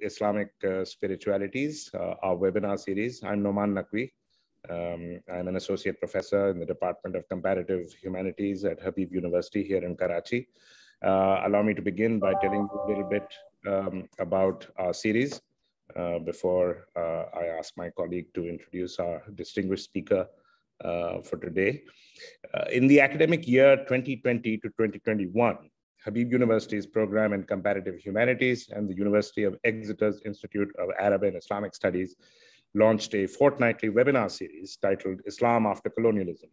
Islamic uh, Spiritualities, uh, our webinar series. I'm Nauman Naqvi. Um, I'm an associate professor in the Department of Comparative Humanities at Habib University here in Karachi. Uh, allow me to begin by telling you a little bit um, about our series uh, before uh, I ask my colleague to introduce our distinguished speaker uh, for today. in the academic year 2020 to 2021, Habib University's program in comparative humanities and the University of Exeter's Institute of Arab and Islamic Studies launched a fortnightly webinar series titled Islam After Colonialism.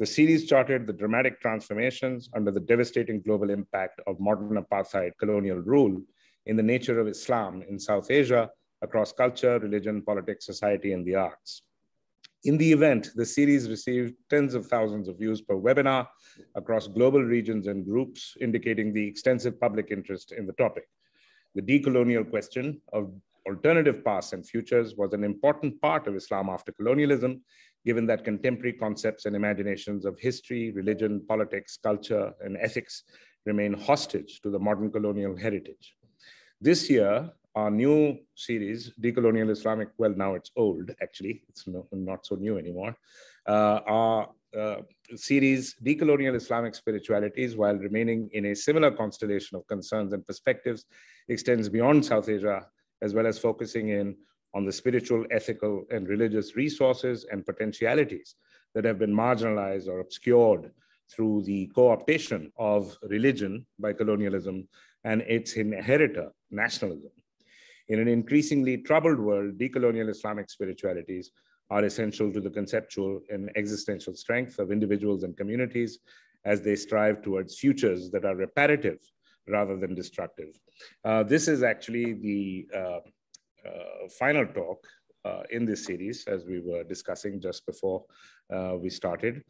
The series charted the dramatic transformations under the devastating global impact of modern apartheid colonial rule in the nature of Islam in South Asia across culture, religion, politics, society, and the arts. In the event, the series received tens of thousands of views per webinar across global regions and groups, indicating the extensive public interest in the topic. The decolonial question of alternative pasts and futures was an important part of Islam after colonialism, given that contemporary concepts and imaginations of history, religion, politics, culture, and ethics remain hostage to the modern colonial heritage. This year, our new series, Decolonial Islamic, well, now it's old, actually, it's no, not so new anymore. Uh, our uh, series, Decolonial Islamic Spiritualities, while remaining in a similar constellation of concerns and perspectives, extends beyond South Asia, as well as focusing in on the spiritual, ethical, and religious resources and potentialities that have been marginalized or obscured through the co-optation of religion by colonialism and its inheritor, nationalism. In an increasingly troubled world, decolonial Islamic spiritualities are essential to the conceptual and existential strength of individuals and communities as they strive towards futures that are reparative rather than destructive. Uh, this is actually the uh, uh, final talk uh, in this series, as we were discussing just before uh, we started.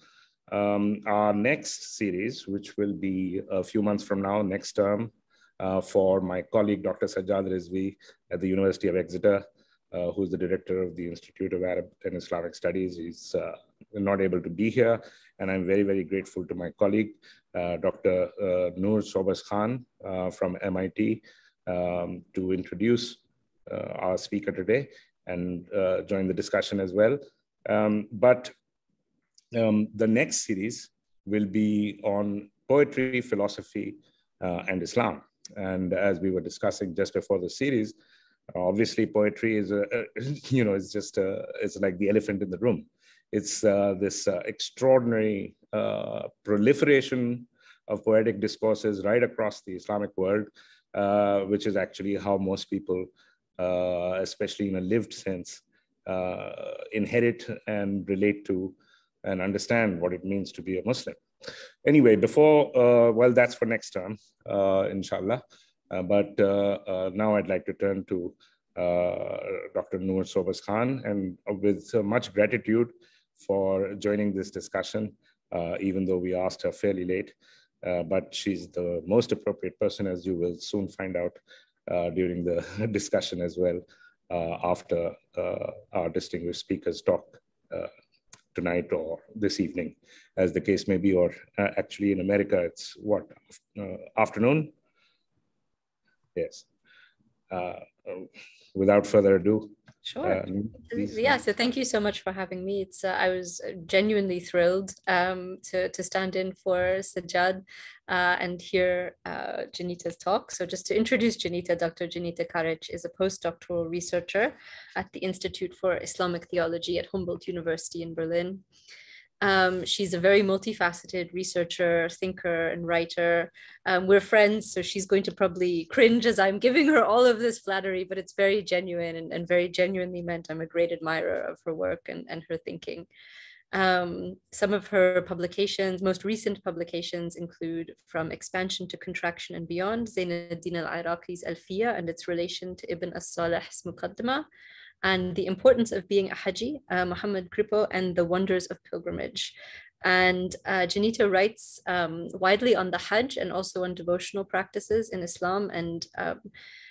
Um, our next series, which will be a few months from now, next term, uh, for my colleague, Dr. Sajjad Rizvi at the University of Exeter, uh, who's the director of the Institute of Arab and Islamic Studies. He's uh, not able to be here. And I'm very, very grateful to my colleague, uh, Dr. Uh, Nur Sobers-Khan uh, from MIT, um, to introduce our speaker today and join the discussion as well. Um, but um, the next series will be on poetry, philosophy, and Islam. And as we were discussing just before the series, obviously poetry is a, you know it's just a, it's like the elephant in the room. It's uh, this uh, extraordinary uh, proliferation of poetic discourses right across the Islamic world, uh, which is actually how most people, uh, especially in a lived sense, uh, inherit and relate to and understand what it means to be a Muslim. Anyway, before, uh, well, that's for next term, uh, inshallah. Uh, but uh, now I'd like to turn to Dr. Nur Sobers-Khan and with much gratitude for joining this discussion, even though we asked her fairly late. but she's the most appropriate person, as you will soon find out during the discussion as well after our distinguished speakers talk tonight or this evening, as the case may be, or uh, actually in America, it's what, uh, afternoon? Yes. Uh, without further ado, Sure. Um, yeah. So thank you so much for having me. It's uh, I was genuinely thrilled um, to to stand in for Sajjad uh, and hear uh, Dženita's talk. So just to introduce Dženita, Dr. Dženita Karić is a postdoctoral researcher at the Institute for Islamic Theology at Humboldt University in Berlin. Um, she's a very multifaceted researcher, thinker, and writer. Um, we're friends, so she's going to probably cringe as I'm giving her all of this flattery, but it's very genuine and, and very genuinely meant. I'm a great admirer of her work and, and her thinking. Um, some of her publications, most recent publications include From Expansion to Contraction and Beyond, Zainuddin al-Iraqi's Alfiya and its relation to Ibn as-Salah's Muqaddimah, and the importance of being a Haji, uh, Muhammad Kripo, and the wonders of pilgrimage. And uh, Dženita writes um, widely on the Hajj and also on devotional practices in Islam and um,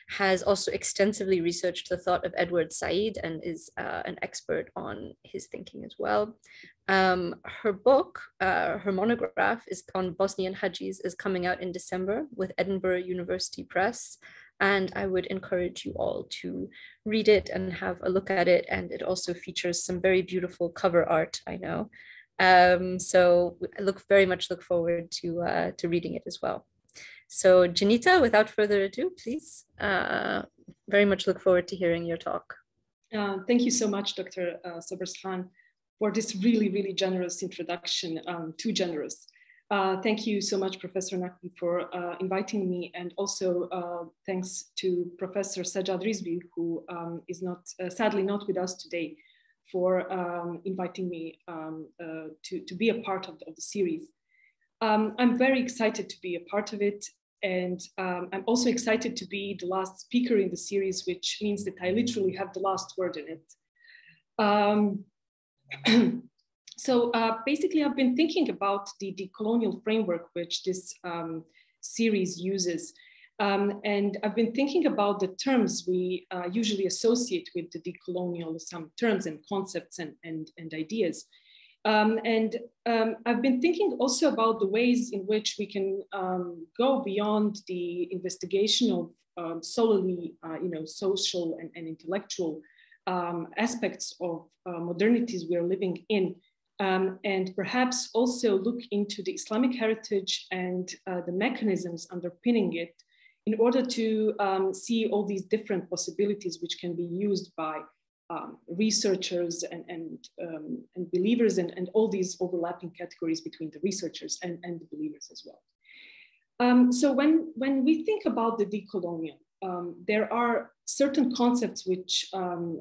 has also extensively researched the thought of Edward Said and is uh, an expert on his thinking as well. Um, her book, uh, her monograph is on Bosnian Hajis is coming out in December with Edinburgh University Press. And I would encourage you all to read it and have a look at it. And it also features some very beautiful cover art, I know. Um, so I look very much look forward to, uh, to reading it as well. So Dženita, without further ado, please, uh, very much look forward to hearing your talk. Uh, thank you so much, Dr. Uh, for this really, really generous introduction, um, too generous. Uh, thank you so much, Professor Naqvi, for uh, inviting me, and also uh, thanks to Professor Sajjad Rizvi, who um, is not, uh, sadly not with us today, for um, inviting me um, uh, to, to be a part of, of the series. Um, I'm very excited to be a part of it, and um, I'm also excited to be the last speaker in the series, which means that I literally have the last word in it. So uh, basically, I've been thinking about the, decolonial framework which this um, series uses. Um, and I've been thinking about the terms we uh, usually associate with the decolonial, some terms and concepts and, and, and ideas. Um, and um, I've been thinking also about the ways in which we can um, go beyond the investigation of um, solely, uh, you know, social and, and intellectual aspects of uh, modernities we are living in um, and perhaps also look into the Islamic heritage and uh, the mechanisms underpinning it in order to um, see all these different possibilities which can be used by um, researchers and, and, um, and believers and, and all these overlapping categories between the researchers and, and the believers as well. Um, so when, when we think about the decolonial, um, there are certain concepts which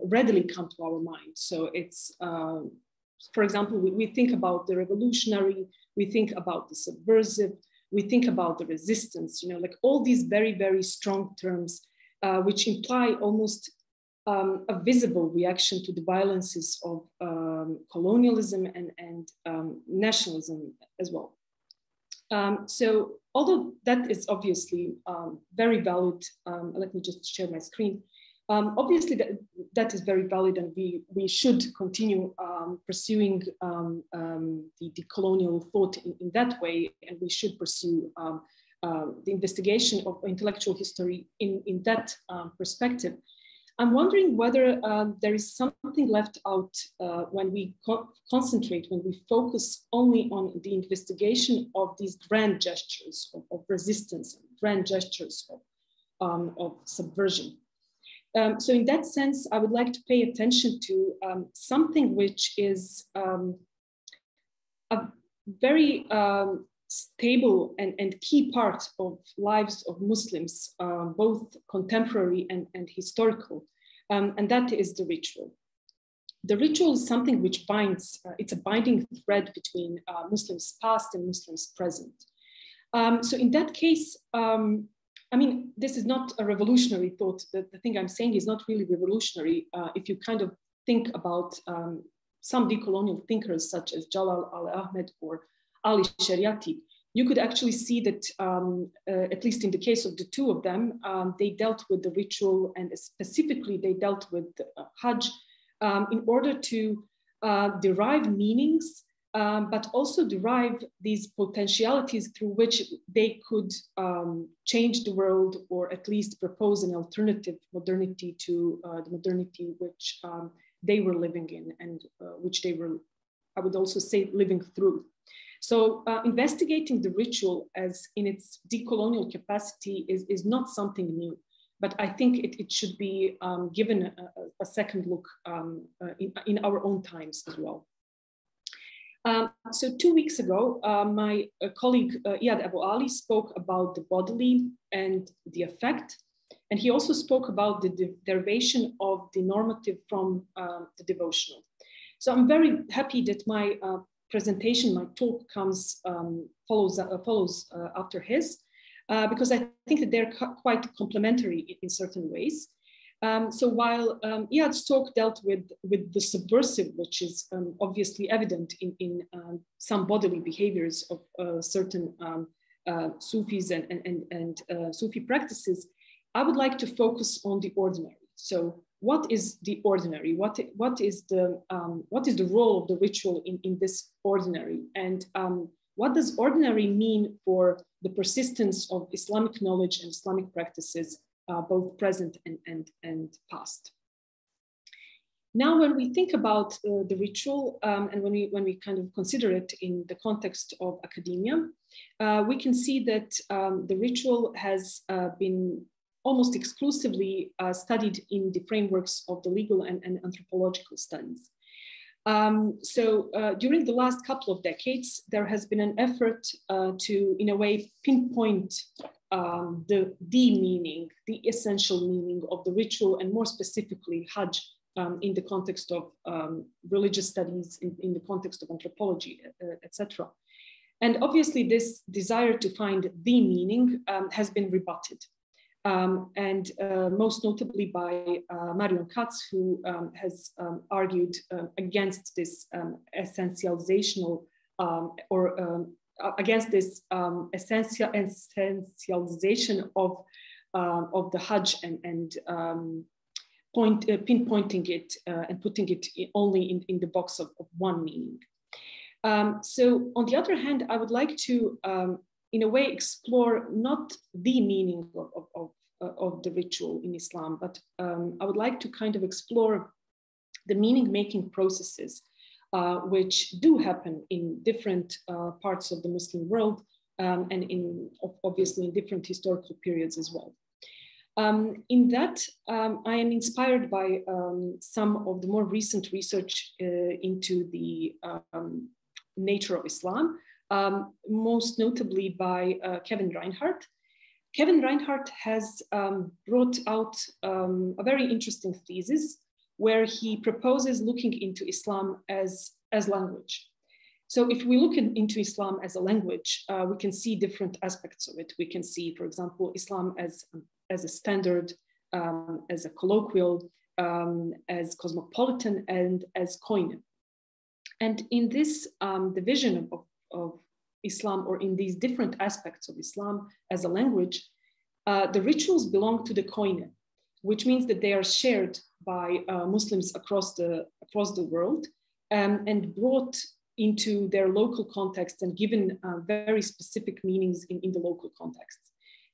readily come to our mind. So it's for example, we, we think about the revolutionary, we think about the subversive, we think about the resistance, you know, like all these very, very strong terms, uh, which imply almost um, a visible reaction to the violences of um, colonialism and, and um, nationalism as well. Um, so although that is obviously um, very valid, um, let me just share my screen. Um, obviously, that, that is very valid, and we, we should continue um, pursuing um, um the, the, colonial thought in, in, that way, and we should pursue um, uh, the investigation of intellectual history in, in that um, perspective. I'm wondering whether there is something left out uh, when we co concentrate, when we focus only on the investigation of these grand gestures of, of resistance, grand gestures of, of subversion. Um, so in that sense, I would like to pay attention to um, something which is um, a very um, stable and, and key part of lives of Muslims, uh, both contemporary and, and historical, um, and that is the ritual. The ritual is something which binds, uh, it's a binding thread between uh, Muslims past and Muslims present. So in that case, I mean, this is not a revolutionary thought. The, the thing I'm saying is not really revolutionary. Uh, if you kind of think about um, some decolonial thinkers such as Jalal Al-e Ahmad or Ali Shariati, you could actually see that, um, uh, at least in the case of the two of them, um, they dealt with the ritual and specifically they dealt with uh, Hajj um, in order to uh, derive meanings um, but also derive these potentialities through which they could um, change the world or at least propose an alternative modernity to uh, the modernity which um, they were living in and uh, which they were, I would also say, living through. So uh, investigating the ritual as in its decolonial capacity is, is not something new, but I think it, it should be um, given a, a, second look um, uh, in, in our own times as well. Um, so two weeks ago, uh, my uh, colleague uh, Iyad Abu Ali spoke about the bodily and the affect. And he also spoke about the de derivation of the normative from uh, the devotional. So I'm very happy that my uh, presentation, my talk comes, um, follows, uh, follows after his, because I think that they're quite complementary in certain ways. Um, so while um, Iyad's talk dealt with, with the subversive, which is um, obviously evident in, in um, some bodily behaviors of uh, certain um, uh, Sufis and, and, and, uh, Sufi practices, I would like to focus on the ordinary. So what is the ordinary? What, what, is, the, um, what is the role of the ritual in, in this ordinary? And what does ordinary mean for the persistence of Islamic knowledge and Islamic practices uh, both present and, and, and past. Now, when we think about uh, the ritual um, and when we, when we kind of consider it in the context of academia, uh, we can see that um, the ritual has uh, been almost exclusively uh, studied in the frameworks of the legal and, and anthropological studies. Um, so uh, during the last couple of decades, there has been an effort uh, to, in a way, pinpoint um, the, the meaning, the essential meaning of the ritual, and more specifically, Hajj um, in the context of um, religious studies, in, in, the context of anthropology, uh, etc. And obviously, this desire to find the meaning um, has been rebutted um, and uh, most notably by uh, Marion Katz, who um, has argued uh, against this essentializational or against this essential essentialization of of the Hajj and, and point, uh, pinpointing it uh, and putting it only in, in the box of, of one meaning. so on the other hand, I would like to in a way explore not the meaning of, of, of, uh, of the ritual in Islam, but um, I would like to kind of explore the meaning making processes uh, which do happen in different uh, parts of the Muslim world um, and in obviously in different historical periods as well. Um, in that, um, I am inspired by um, some of the more recent research uh, into the um, nature of Islam, most notably by uh, Kevin Reinhart, Kevin Reinhart has um, brought out um, a very interesting thesis where he proposes looking into Islam as, as language. So if we look in, into Islam as a language, uh, we can see different aspects of it. We can see, for example, Islam as, as a standard, um, as a colloquial, um, as cosmopolitan, and as koine. And in this um, division of, of Islam or in these different aspects of Islam as a language, uh, the rituals belong to the koine, which means that they are shared by uh, Muslims across the, across the world um, and brought into their local context and given uh, very specific meanings in, in the local context.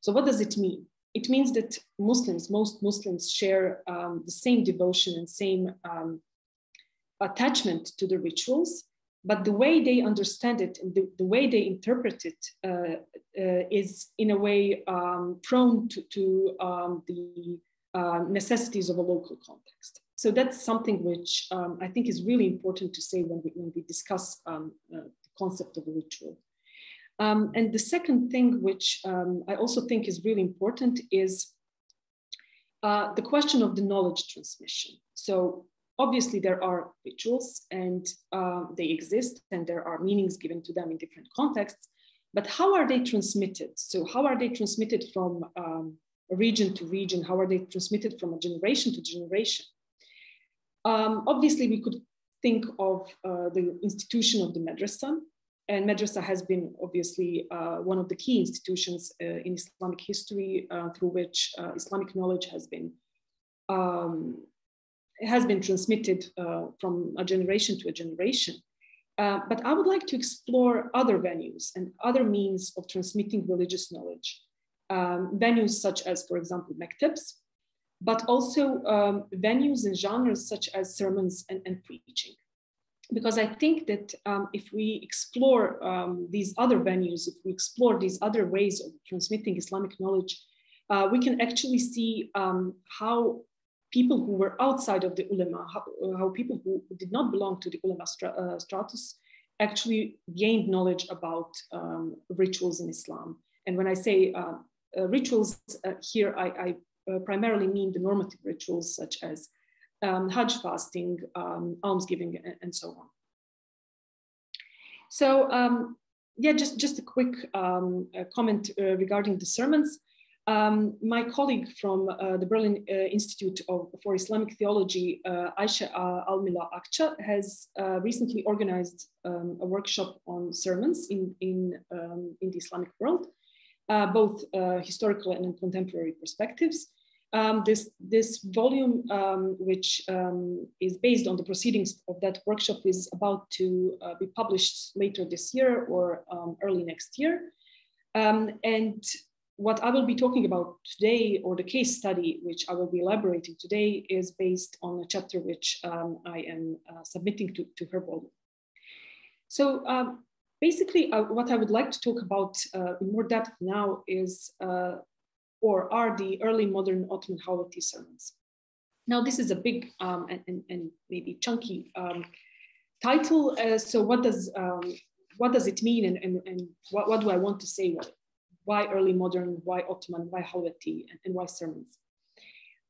So what does it mean? It means that Muslims, most Muslims share um, the same devotion and same um, attachment to the rituals, but the way they understand it and the, the way they interpret it uh, uh, is in a way um, prone to, to um, the uh, necessities of a local context. So that's something which um, I think is really important to say when we, when we discuss um, uh, the concept of a ritual. Um, and the second thing, which um, I also think is really important, is uh, the question of the knowledge transmission. So obviously there are rituals and uh, they exist and there are meanings given to them in different contexts, but how are they transmitted? So how are they transmitted from um, region to region? How are they transmitted from a generation to generation? Um, obviously, we could think of uh, the institution of the madrasa, and madrasa has been obviously uh, one of the key institutions uh, in Islamic history uh, through which uh, Islamic knowledge has been um, has been transmitted uh, from a generation to a generation. But I would like to explore other venues and other means of transmitting religious knowledge. Um, venues such as, for example, mektabs, but also um, venues and genres such as sermons and, and preaching. Because I think that um, if we explore um, these other venues, if we explore these other ways of transmitting Islamic knowledge, uh, we can actually see um, how people who were outside of the ulama, how, how people who did not belong to the ulama uh, stratus actually gained knowledge about um, rituals in Islam. And when I say uh, rituals uh, here, I, I uh, primarily mean the normative rituals such as um, Hajj fasting, um, almsgiving, and, and, so on. So um, yeah, just, just a quick um, comment uh, regarding the sermons. Um, my colleague from uh, the Berlin uh, Institute of, for Islamic Theology, uh, Aisha uh, Almila Akça, has uh, recently organized um, a workshop on sermons in, in, um, in the Islamic world, uh, both historical and contemporary perspectives. Um, this, this volume, um, which um, is based on the proceedings of that workshop, is about to be published later this year or early next year. and what I will be talking about today, or the case study which I will be elaborating today, is based on a chapter which um, I am uh, submitting to, to her volume. So um, basically, uh, what I would like to talk about uh, in more depth now is, uh, or are the early modern Ottoman Halveti sermons. Now, this is a big um, and, and, and, maybe chunky um, title. Uh, so, what does um, what does it mean, and, and, and what, what do I want to say? Why early modern? Why Ottoman? Why Halveti? And, and why sermons?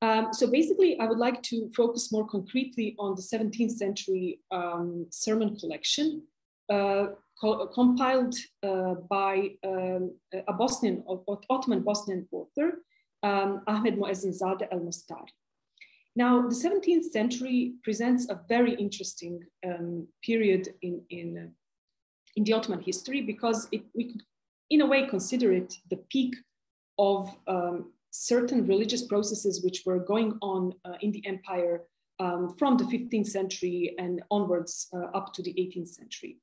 Um, so basically, I would like to focus more concretely on the 17th century um, sermon collection, uh, co compiled uh, by um, a Bosnian, Ottoman Bosnian author, um, Ahmed Muezzin Zadeh al-Mostari. Now, the 17th century presents a very interesting um, period in, in, uh, in the Ottoman history because it, we could, in a way, consider it the peak of um, certain religious processes which were going on uh, in the empire um, from the 15th century and onwards uh, up to the 18th century.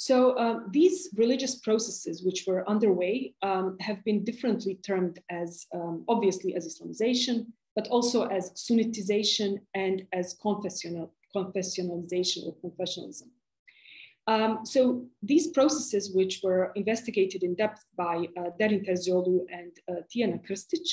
So uh, these religious processes which were underway um, have been differently termed as um, obviously as Islamization, but also as Sunnitization and as confessional, confessionalization or confessionalism. Um, so these processes, which were investigated in depth by uh, Derin Terzioglu and uh, Tijana Krstic,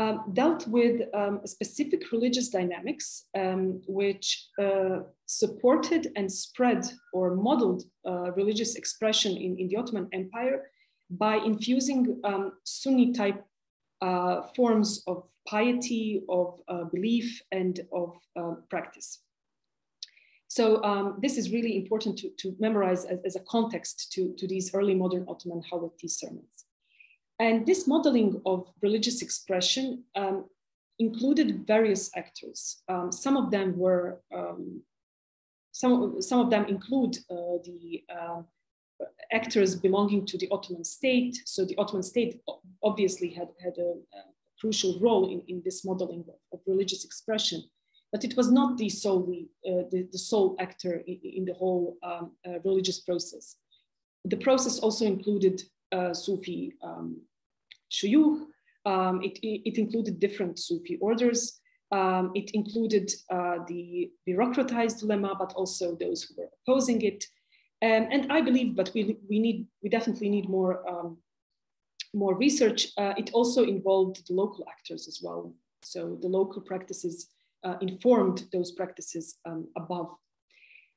um, dealt with um, specific religious dynamics um, which uh, supported and spread or modeled uh, religious expression in, in, the Ottoman Empire by infusing um, Sunni type uh, forms of piety, of uh, belief, and of uh, practice. So um, this is really important to, to memorize as, as, a context to, to these early modern Ottoman Halveti sermons. And this modeling of religious expression um, included various actors. Um, some of them were, um, some, some of them include uh, the uh, actors belonging to the Ottoman state. So the Ottoman state obviously had, had a, a crucial role in, in this modeling of, of, religious expression. But it was not the, solely, uh, the, the, sole actor in, in the whole um, uh, religious process. The process also included uh, Sufi um, shuyukh. Um, it, it, included different Sufi orders. Um, it included uh, the bureaucratized ulema, but also those who were opposing it. Um, and I believe, but we, we need, we definitely need more um, more research, uh, it also involved the local actors as well. So the local practices uh, informed those practices um, above.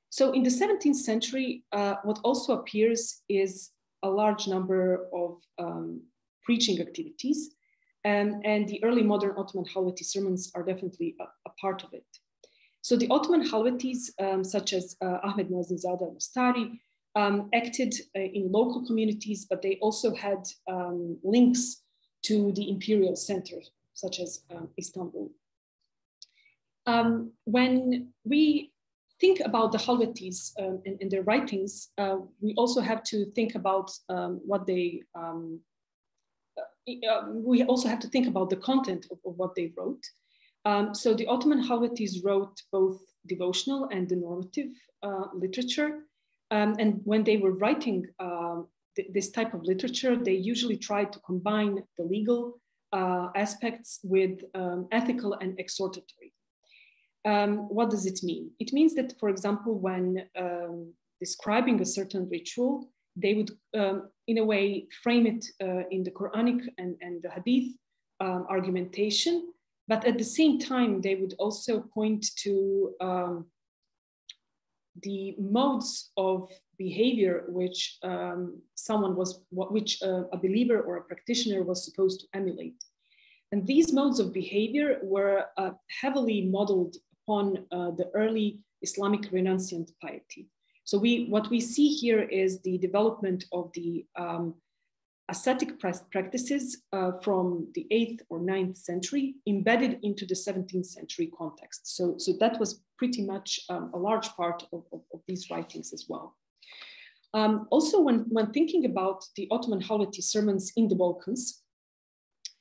So in the 17th century, uh, what also appears is a large number of um, preaching activities. Um, and the early modern Ottoman Halveti sermons are definitely a, a, part of it. So the Ottoman Halvetis, um, such as uh, Ahmed Muezzin Zadeh al-Mostari, um, acted uh, in local communities, but they also had um, links to the imperial center, such as um, Istanbul. Um, when we think about the Halvetis um, and, and, their writings, uh, we also have to think about what they, we also have to think about the content of, of what they wrote. so the Ottoman Halvetis wrote both devotional and the normative uh, literature, um, and when they were writing uh, th this type of literature, they usually tried to combine the legal uh, aspects with um, ethical and exhortatory. Um, what does it mean? It means that, for example, when um, describing a certain ritual, they would, um, in a way, frame it uh, in the Quranic and, and the Hadith um, argumentation, but at the same time, they would also point to um, the modes of behavior which um, someone was, which uh, a believer or a practitioner was supposed to emulate. And these modes of behavior were uh, heavily modeled upon uh, the early Islamic renunciant piety. So we, what we see here is the development of the um, ascetic practices uh, from the 8th or 9th century embedded into the 17th century context. So, so that was pretty much um, a large part of, of, of, these writings as well. Um, also, when, when thinking about the Ottoman Halveti sermons in the Balkans,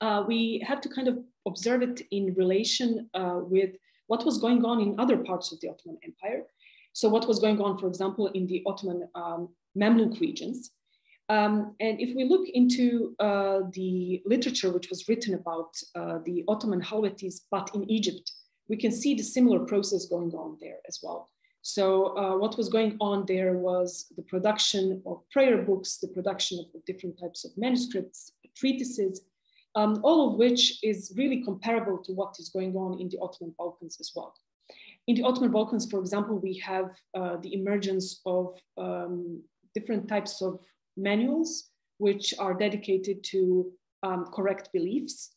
uh, we have to kind of observe it in relation uh, with what was going on in other parts of the Ottoman Empire. So what was going on, for example, in the Ottoman um, Mamluk regions, Um, and if we look into uh, the literature which was written about uh, the Ottoman Halwetis, but in Egypt, we can see the similar process going on there as well. So uh, what was going on there was the production of prayer books, the production of different types of manuscripts, treatises, um, all of which is really comparable to what is going on in the Ottoman Balkans as well. In the Ottoman Balkans, for example, we have uh, the emergence of um, different types of manuals which are dedicated to um, correct beliefs.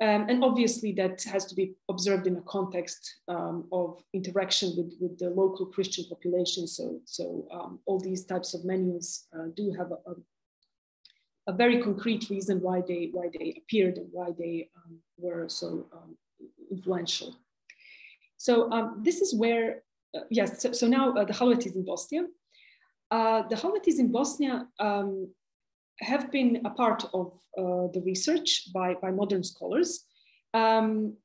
Um, and obviously that has to be observed in a context um, of interaction with, with the local Christian population. So, so um, all these types of manuals uh, do have a, a, a, very concrete reason why they, why they appeared and why they um, were so influential. So um, this is where, uh, yes, so, so now uh, the Halwetis in Bosnia. Uh, the Halwetis in Bosnia have been a part of uh, the research by, by modern scholars. Um,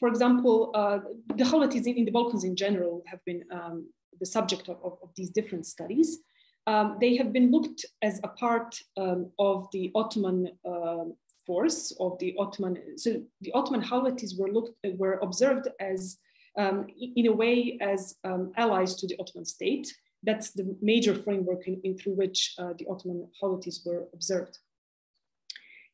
for example, uh, the Halwetis in, in, the Balkans in general have been um, the subject of, of, of, these different studies. Um, they have been looked as a part um, of the Ottoman uh, force of the Ottoman. So the Ottoman Halwetis were looked were observed as um, in a way as um, allies to the Ottoman state that's the major framework in, in through which uh, the Ottoman Halwetis were observed.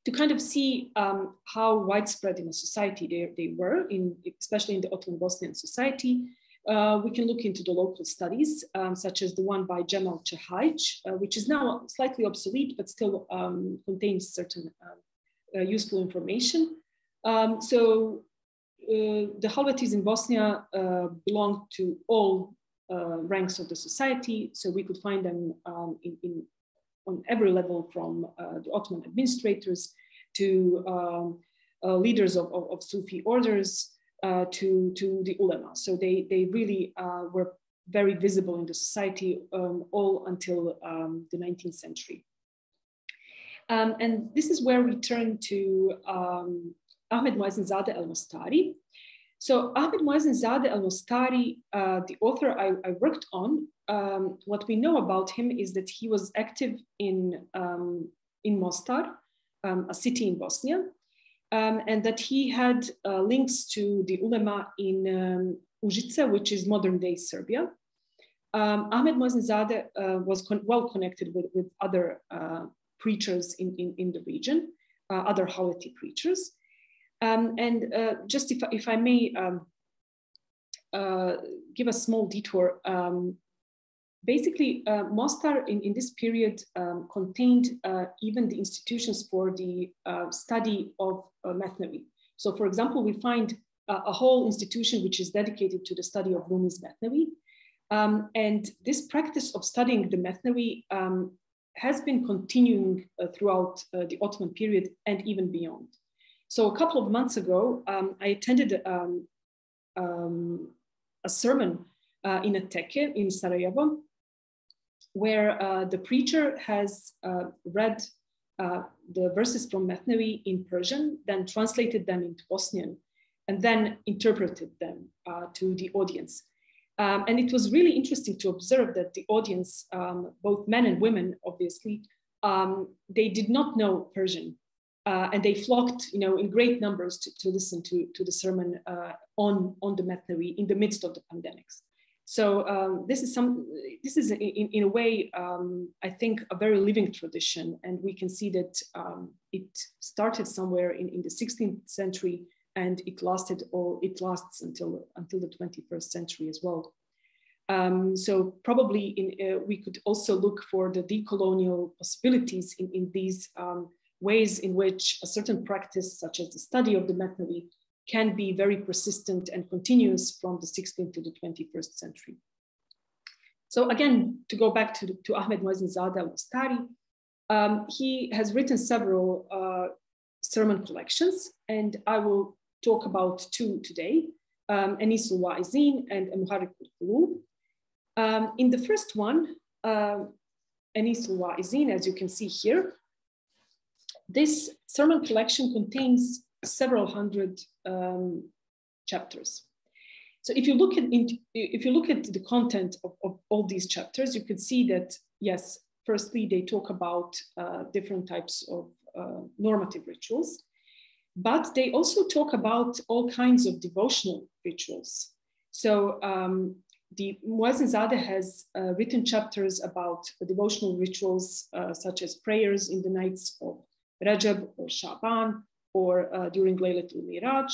To kind of see um, how widespread in a society they, they were, in, especially in the Ottoman Bosnian society, uh, we can look into the local studies, um, such as the one by Jamal Chehaj, uh, which is now slightly obsolete, but still um, contains certain uh, useful information. Um, so uh, the Halwetis in Bosnia belong to all uh, ranks of the society. So we could find them um, in, in, on every level from uh, the Ottoman administrators to um, uh, leaders of, of, of, Sufi orders uh, to, to the ulama. So they, they really uh, were very visible in the society um, all until um, the 19th century. Um, and this is where we turn to um, Ahmed Muazzin Zadeh al-Mostari, so Ahmed Muazzin Zadeh al-Mostari, uh, the author I, I worked on, um, what we know about him is that he was active in, um, in Mostar, um, a city in Bosnia, um, and that he had uh, links to the ulema in Užice, which is modern day Serbia. Um, Ahmed Muazzin Zadeh uh, was con well connected with, with other uh, preachers in, in, in, the region, uh, other Halveti preachers. Um, and uh, just if, if I may um, uh, give a small detour, um, basically uh, Mostar in, in this period um, contained uh, even the institutions for the uh, study of uh. So for example, we find a whole institution which is dedicated to the study of Rumi's Methnawi. Um, and this practice of studying the Methnawi um, has been continuing throughout the Ottoman period and even beyond. So a couple of months ago, um, I attended um, um, a sermon uh, in a teke in Sarajevo, where uh, the preacher has uh, read uh, the verses from Methnawi in Persian, then translated them into Bosnian, and then interpreted them uh, to the audience. Um, and it was really interesting to observe that the audience, um, both men and women, obviously, um, they did not know Persian uh, and they flocked, you know, in great numbers to, to listen to, to the sermon uh, on, on the Methnawi in the midst of the pandemics. So um, this is some, this is in, in a way, um, I think, a very living tradition, and we can see that um, it started somewhere in, in the 16th century, and it lasted, or it lasts until until the 21st century as well. Um, so probably in, uh, we could also look for the decolonial possibilities in, in these um, ways in which a certain practice, such as the study of the Methnawi, can be very persistent and continuous from the 16th to the 21st century. So again, to go back to, to Ahmed Muazzin Zadeh al-Mostari, um, he has written several uh, sermon collections, and I will talk about two today, um, Anis al-Wa'izin and Muharrik. Um, in the first one, uh, Anis al-Wa'izin, as you can see here, this sermon collection contains several hundred um, chapters. So if you look at if you look at the content of, of all these chapters, you can see that yes, firstly, they talk about uh, different types of uh, normative rituals, but they also talk about all kinds of devotional rituals. So um, the Zadeh has uh, written chapters about devotional rituals uh, such as prayers in the nights of Rajab or Shaban or uh, during Laylatul Miraj.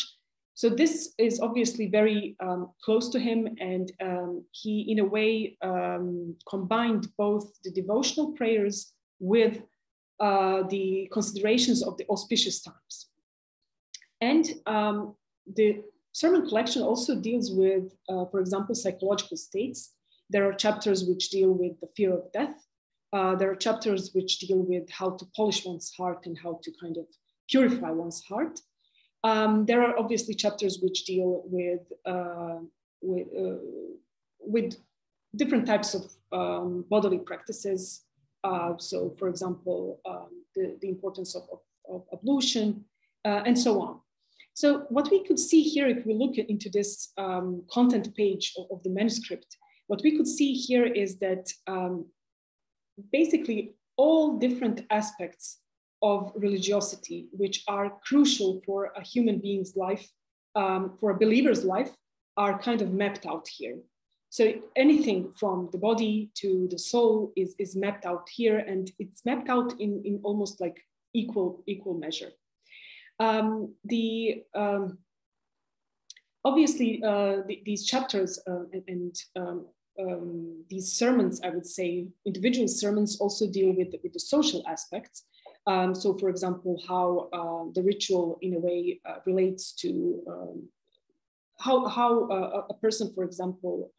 So this is obviously very um, close to him and um, he in a way um, combined both the devotional prayers with uh, the considerations of the auspicious times. And um, the sermon collection also deals with, uh, for example, psychological states. There are chapters which deal with the fear of death. Uh, there are chapters which deal with how to polish one's heart and how to kind of purify one's heart. Um, there are obviously chapters which deal with, uh, with, uh, with different types of um, bodily practices. Uh, so, for example, um, the, the importance of, of, of ablution uh, and so on. So what we could see here, if we look into this um, content page of, of, the manuscript, what we could see here is that um, basically all different aspects of religiosity, which are crucial for a human being's life, um, for a believer's life, are kind of mapped out here. So anything from the body to the soul is, is mapped out here, and it's mapped out in, in almost like equal, equal measure. Um, the um, obviously uh, the, these chapters uh, and, and um, um, these sermons, I would say, individual sermons also deal with the, with the social aspects. Um, so, for example, how uh, the ritual, in a way, uh, relates to um, how how uh, a person, for example,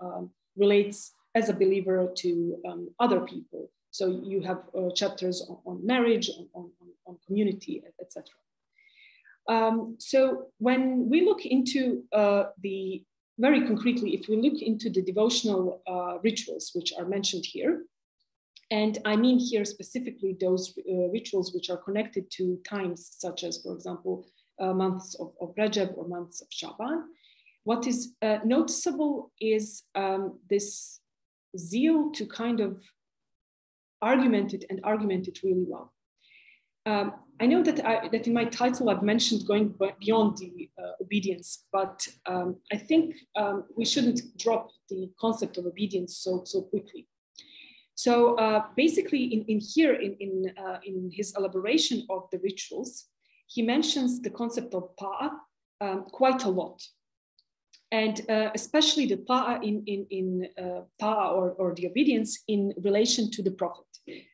relates as a believer to other people. So you have uh, chapters on, on marriage, on, on, on community, etc. Um, so when we look into uh, the, very concretely, if we look into the devotional uh, rituals, which are mentioned here, and I mean here specifically those uh, rituals which are connected to times such as, for example, uh, months of, of Rajab or months of Shaban. What is uh, noticeable is um, this zeal to kind of argument it and argument it really well. Um, I know that, I, that in my title I've mentioned going beyond the uh, obedience, but um, I think um, we shouldn't drop the concept of obedience so, so quickly. So uh, basically in, in here, in, in, uh, in his elaboration of the rituals, he mentions the concept of ta'a um, quite a lot. And uh, especially the ta'a in, in, in uh, ta'a or, or the obedience in relation to the Prophet.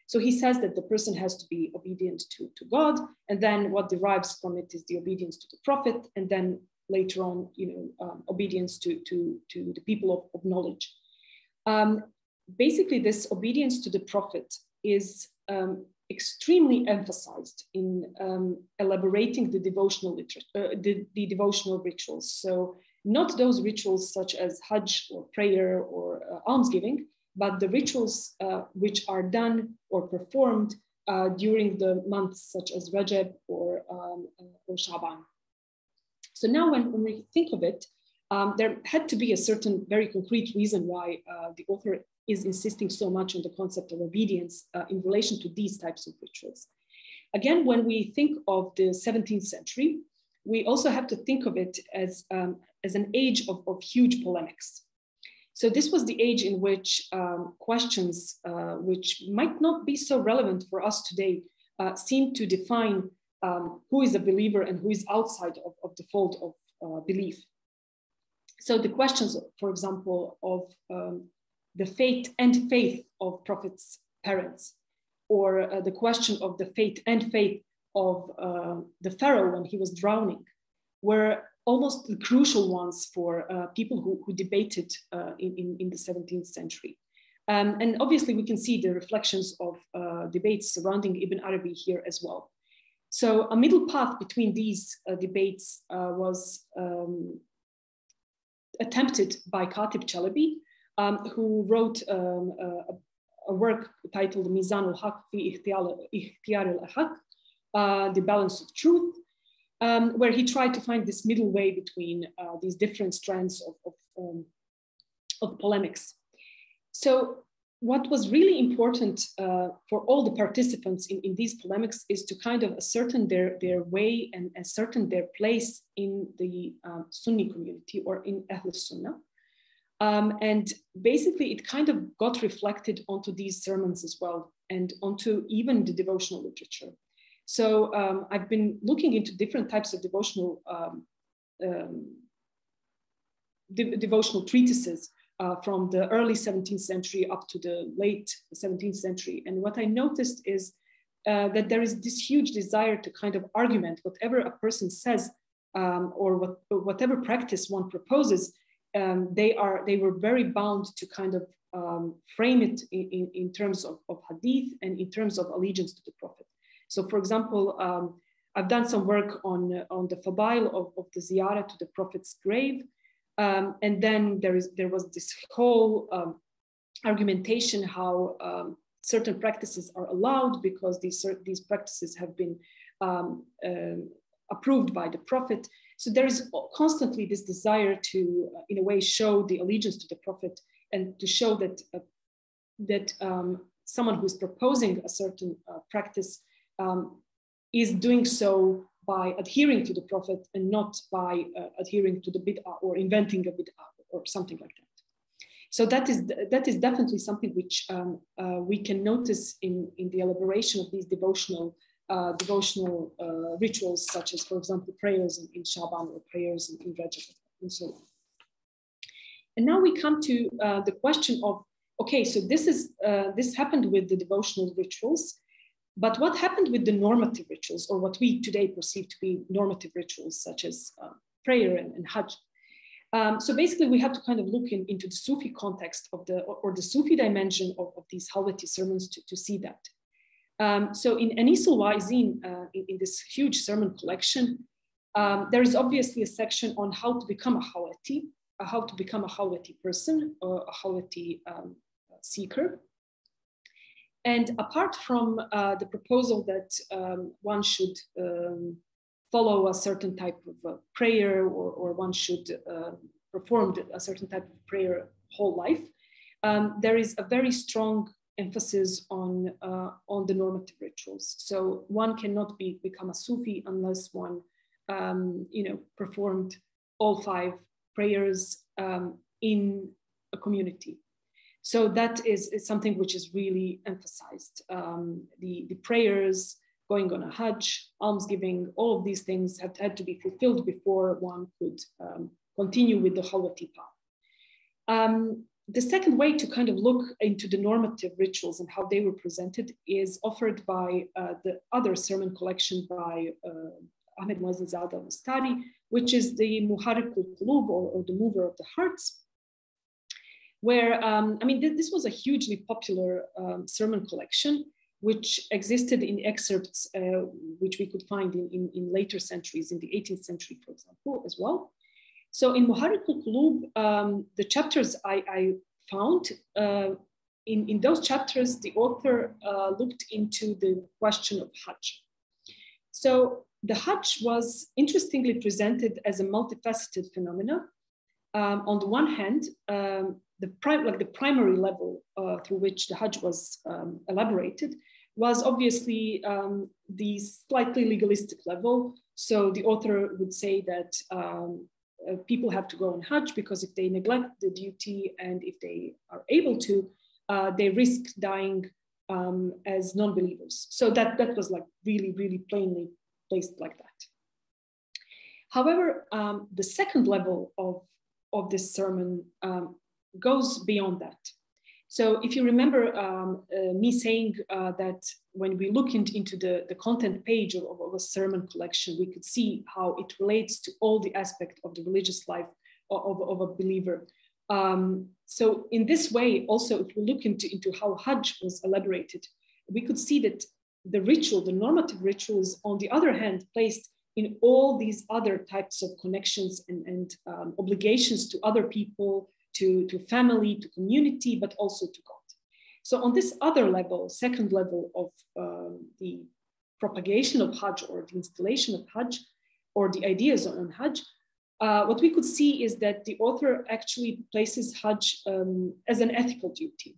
So he says that the person has to be obedient to, to God, and then what derives from it is the obedience to the prophet, and then later on, you know, um, obedience to, to, to the people of, of knowledge. Um, basically, this obedience to the prophet is um, extremely emphasized in um, elaborating the devotional uh, the, the devotional rituals. So not those rituals such as Hajj or prayer or uh, almsgiving, but the rituals uh, which are done or performed uh, during the months such as Rajab or, um, or Shaban. So now when, when we think of it, um, there had to be a certain very concrete reason why uh, the author is insisting so much on the concept of obedience uh, in relation to these types of rituals. Again, when we think of the 17th century, we also have to think of it as, um, as an age of, of huge polemics. So this was the age in which um, questions uh, which might not be so relevant for us today uh, seem to define um, who is a believer and who is outside of, of the fold of uh, belief. So the questions, for example, of um, the fate and faith of prophets' parents, or uh, the question of the fate and faith of uh, the Pharaoh when he was drowning, were almost the crucial ones for uh, people who, who debated uh, in, in, the 17th century. Um, and obviously we can see the reflections of uh, debates surrounding Ibn Arabi here as well. So a middle path between these uh, debates uh, was um, attempted by Khatib Chalabi, um, who wrote um, a, a, work titled Mizan al-Haq fi ikhtiyar al-Haq, uh, The Balance of Truth, um, where he tried to find this middle way between uh, these different strands of, of, um, of polemics. So what was really important uh, for all the participants in, in these polemics is to kind of ascertain their, their way and ascertain their place in the um, Sunni community or in Ahl Sunnah. Um, and basically, it kind of got reflected onto these sermons as well and onto even the devotional literature. So um, I've been looking into different types of devotional um, um, de devotional treatises uh, from the early 17th century up to the late 17th century. And what I noticed is uh, that there is this huge desire to kind of argument whatever a person says um, or what, whatever practice one proposes. Um, they are they were very bound to kind of um, frame it in, in, in terms of, of, hadith and in terms of allegiance to the prophet. So, for example, um, I've done some work on, on the fadail of, of the ziyarah to the prophet's grave. Um, and then there is there was this whole um, argumentation how um, certain practices are allowed because these these practices have been um, uh, approved by the prophet. So there is constantly this desire to, uh, in a way, show the allegiance to the prophet and to show that uh, that um, someone who is proposing a certain uh, practice um, is doing so by adhering to the Prophet and not by uh, adhering to the bid'ah or inventing a bid'ah or something like that. So that is, that is definitely something which um, uh, we can notice in, in the elaboration of these devotional, uh, devotional uh, rituals, such as, for example, prayers in, in Shaban or prayers in, in Rajab and so on. And now we come to uh, the question of, okay, so this is uh, this happened with the devotional rituals, but what happened with the normative rituals, or what we today perceive to be normative rituals, such as uh, prayer and, and Hajj? Um, so basically, we have to kind of look in, into the Sufi context of the, or, or the Sufi dimension of, of these Halveti sermons to, to see that. Um, so in Anisul Wa'izin, uh, in, in, this huge sermon collection, um, there is obviously a section on how to become a Halveti, uh, how to become a Halveti person or a Halveti um, seeker. And apart from uh, the proposal that um, one should um, follow a certain type of uh, prayer or, or, one should uh, perform a certain type of prayer whole life, um, there is a very strong emphasis on, uh, on the normative rituals. So one cannot be, become a Sufi unless one um, you know, performed all five prayers um, in a community. So that is, is something which is really emphasized. Um, the, the prayers, going on a Hajj, almsgiving, all of these things had to be fulfilled before one could um, continue with the Halveti path. Um, the second way to kind of look into the normative rituals and how they were presented is offered by uh, the other sermon collection by uh, Ahmed Muazzin Zada Mustari, which is the Muharrik al-Qulub or, or, the mover of the hearts where, um, I mean, th this was a hugely popular um, sermon collection, which existed in excerpts uh, which we could find in, in, in, later centuries, in the 18th century, for example, as well. So in Muharrik um, the chapters I, I found, uh, in, in those chapters, the author uh, looked into the question of Hajj. So the Hajj was interestingly presented as a multifaceted phenomenon. Um, on the one hand, um, the, pri- like the primary level uh, through which the Hajj was um, elaborated was obviously um, the slightly legalistic level. So the author would say that um, uh, people have to go on Hajj because if they neglect the duty and if they are able to, uh, they risk dying um, as non-believers. So that, that was like really, really plainly placed like that. However, um, the second level of, of this sermon um, goes beyond that. So if you remember um, uh, me saying uh, that when we look in, into the, the content page of, of, a sermon collection, we could see how it relates to all the aspects of the religious life of, of a believer. Um, so in this way, also, if we look into, into how Hajj was elaborated, we could see that the ritual, the normative rituals, on the other hand, placed in all these other types of connections and, and um, obligations to other people, to, to family, to community, but also to God. So on this other level, second level of um, the propagation of Hajj or the installation of Hajj or the ideas on Hajj, uh, what we could see is that the author actually places Hajj um, as an ethical duty.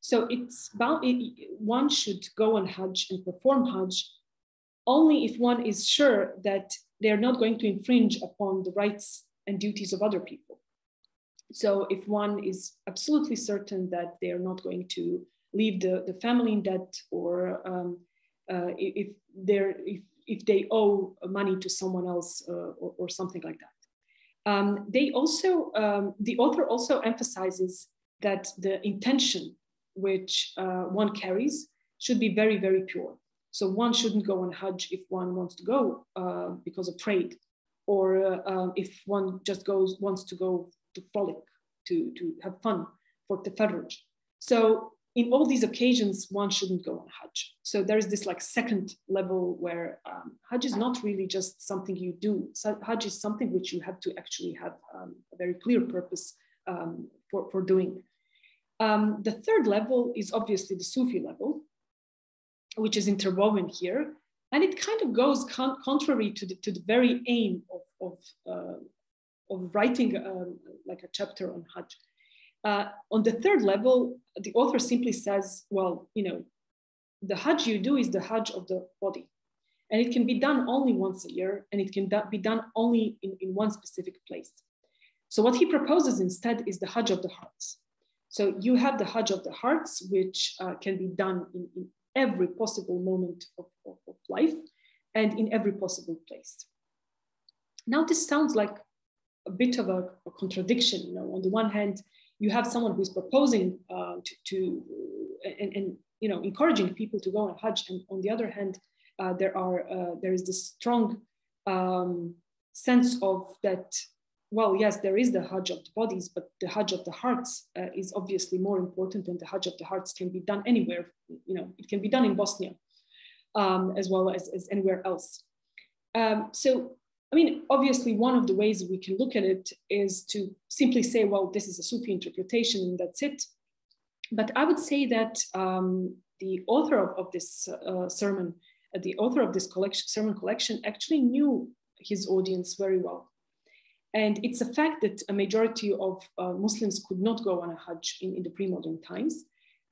So it's about it, one should go on Hajj and perform Hajj only if one is sure that they're not going to infringe upon the rights and duties of other people. So if one is absolutely certain that they are not going to leave the, the family in debt or um, uh, if they're if, if they owe money to someone else uh, or, or, something like that. Um, they also um, the author also emphasizes that the intention which uh, one carries should be very very pure. So one shouldn't go on Hajj if one wants to go uh, because of trade, or uh, if one just goes wants to go to frolic, to, to have fun for tafarruj. So in all these occasions, one shouldn't go on Hajj. So there is this like second level where um, Hajj is not really just something you do. So Hajj is something which you have to actually have um, a very clear purpose um, for, for doing. Um, the third level is obviously the Sufi level, which is interwoven here. And it kind of goes con contrary to the, to the very aim of, of, uh, of writing um, like a chapter on Hajj. Uh, on the third level, the author simply says, well, you know, the Hajj you do is the Hajj of the body. And it can be done only once a year, and it can be done only in, in one specific place. So, what he proposes instead is the Hajj of the hearts. So, you have the Hajj of the hearts, which uh, can be done in, in every possible moment of, of, of life and in every possible place. Now, this sounds like a bit of a, a, contradiction. You know, on the one hand, you have someone who's proposing uh, to, to and, and, you know encouraging people to go on Hajj, and on the other hand, uh, there are uh, there is this strong um, sense of that well, yes, there is the Hajj of the bodies, but the Hajj of the hearts uh, is obviously more important, and the Hajj of the hearts can be done anywhere. You know, it can be done in Bosnia um, as well as, as anywhere else. Um, so, I mean, obviously, one of the ways we can look at it is to simply say, well, this is a Sufi interpretation, and that's it. But I would say that um, the author of, of this uh, sermon, uh, the author of this collection, sermon collection, actually knew his audience very well and it's a fact that a majority of uh, Muslims could not go on a Hajj in, in the pre-modern times.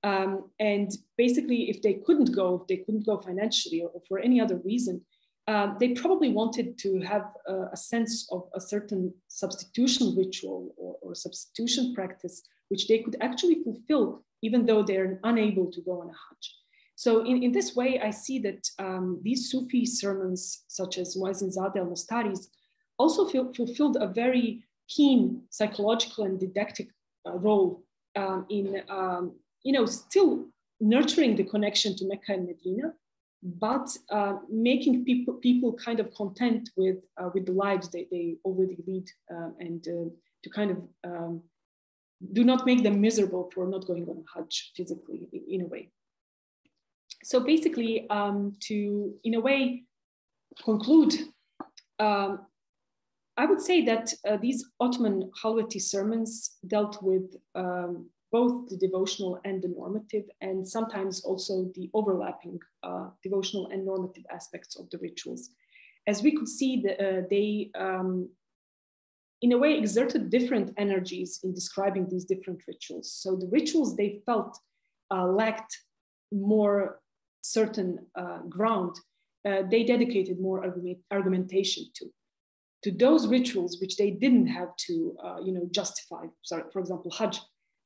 Um, and basically, if they couldn't go, if they couldn't go financially or, or for any other reason, uh, they probably wanted to have a, a, sense of a certain substitution ritual or, or, substitution practice, which they could actually fulfill, even though they're unable to go on a Hajj. So in, in this way, I see that um, these Sufi sermons, such as Muazzin Zadeh al-Mustari's, also fulfilled a very keen psychological and didactic uh, role um, in, um, you know, still nurturing the connection to Mecca and Medina, but uh, making people people kind of content with uh, with the lives they, they already lead um, and uh, to kind of um, do not make them miserable for not going on Hajj physically in, in a way. So basically, um, to in a way conclude, um, I would say that uh, these Ottoman Halveti sermons dealt with um, both the devotional and the normative, and sometimes also the overlapping uh, devotional and normative aspects of the rituals. As we could see, the, uh, they, um, in a way, exerted different energies in describing these different rituals. So the rituals they felt uh, lacked more certain uh, ground, uh, they dedicated more argument, argumentation to to those rituals which they didn't have to, uh, you know, justify. Sorry, for example, Hajj.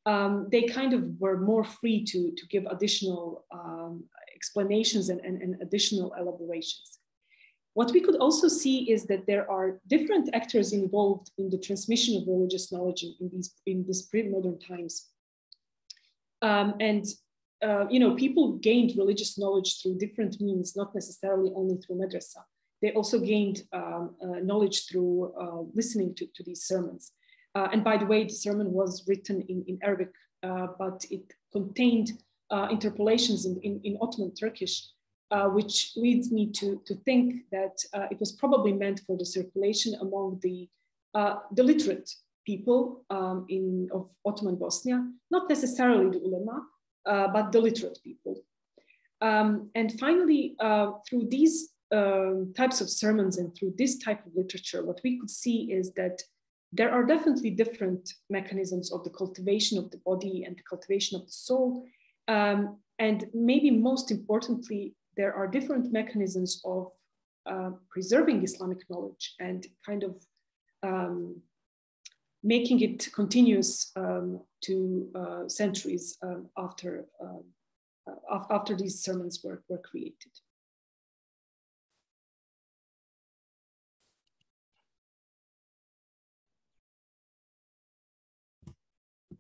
Um, they kind of were more free to, to give additional um, explanations and, and, and, additional elaborations. What we could also see is that there are different actors involved in the transmission of religious knowledge in, these in these pre-modern times. Um, and uh, you know, people gained religious knowledge through different means, not necessarily only through madrasa they also gained um, uh, knowledge through uh, listening to, to these sermons. Uh, and by the way, the sermon was written in, in Arabic, uh, but it contained uh, interpolations in, in, in, Ottoman Turkish, uh, which leads me to, to think that it was probably meant for the circulation among the, the literate people um, in, of Ottoman Bosnia, not necessarily the ulama, but the literate people. Um, and finally, through these um, types of sermons and through this type of literature, what we could see is that there are definitely different mechanisms of the cultivation of the body and the cultivation of the soul. Um, and maybe most importantly, there are different mechanisms of uh, preserving Islamic knowledge and kind of um, making it continuous um, to uh, centuries um, after, um, uh, after these sermons were, were created.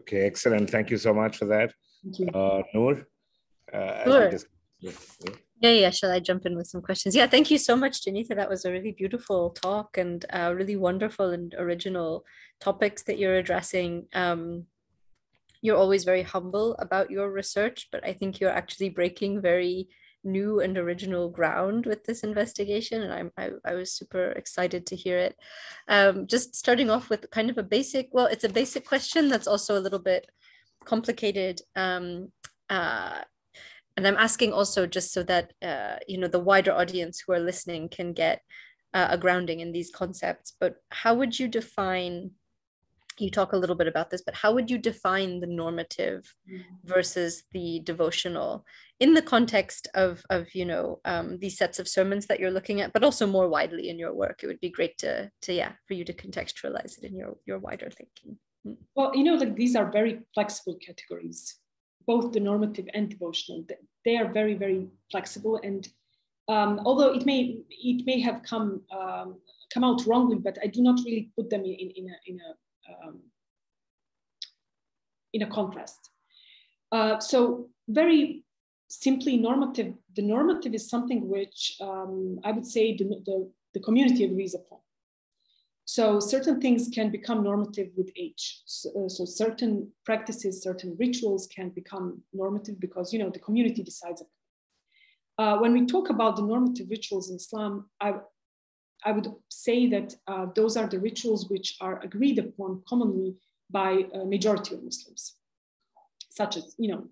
Okay, excellent. Thank you so much for that. Uh, Nur? Uh, sure. Yeah. yeah, yeah. Shall I jump in with some questions? Yeah, thank you so much, Dženita. That was a really beautiful talk and uh, really wonderful and original topics that you're addressing. Um, you're always very humble about your research, but I think you're actually breaking very new and original ground with this investigation and I'm, I, I was super excited to hear it. Um, just starting off with kind of a basic, well, it's a basic question that's also a little bit complicated. Um, uh, and I'm asking also just so that, uh, you know, the wider audience who are listening can get uh, a grounding in these concepts, but how would you define you talk a little bit about this, but how would you define the normative mm. versus the devotional in the context of, of you know, um, these sets of sermons that you're looking at, but also more widely in your work? It would be great to, to yeah, for you to contextualize it in your, your wider thinking. Mm. Well, you know, like these are very flexible categories, both the normative and devotional. They are very, very flexible. And um, although it may, it may have come, um, come out wrongly, but I do not really put them in, in, a, in a um, in a contrast. Uh, so very simply normative, the normative is something which um, I would say the, the, the, community agrees upon. So certain things can become normative with age. So, uh, so, certain practices, certain rituals can become normative because you know the community decides upon. Uh, when we talk about the normative rituals in Islam, I, I would say that uh, those are the rituals which are agreed upon commonly by a majority of Muslims, such as, you know,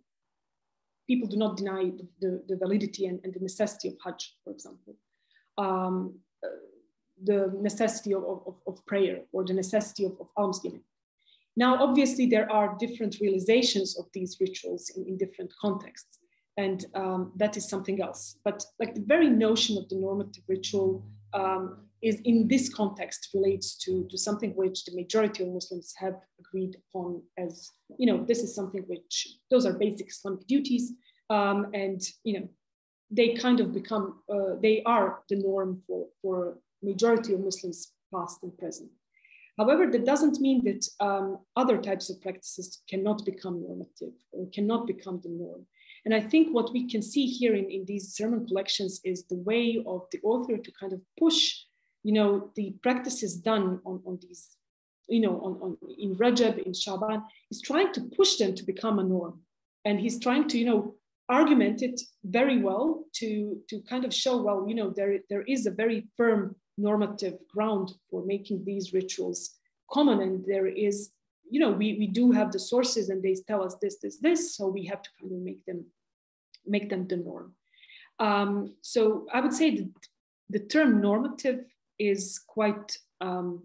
people do not deny the, the, the validity and, and, the necessity of Hajj, for example. Um, uh, the necessity of, of, of, prayer or the necessity of, of almsgiving. Now, obviously, there are different realizations of these rituals in, in different contexts, and um, that is something else. But like the very notion of the normative ritual um, is in this context relates to, to something which the majority of Muslims have agreed upon as, you know, this is something which, those are basic Islamic duties. Um, and, you know, they kind of become, uh, they are the norm for, for majority of Muslims past and present. However, that doesn't mean that um, other types of practices cannot become normative or cannot become the norm. And I think what we can see here in, in these sermon collections is the way of the author to kind of push, you know, the practices done on, on these, you know, on, on in Rajab, in Shaban, he's trying to push them to become a norm. And he's trying to, you know, argument it very well to, to kind of show, well, you know, there, there is a very firm normative ground for making these rituals common and there is you know, we, we do have the sources and they tell us this, this, this, so we have to kind of make them, make them the norm. Um, so I would say that the term normative is quite um,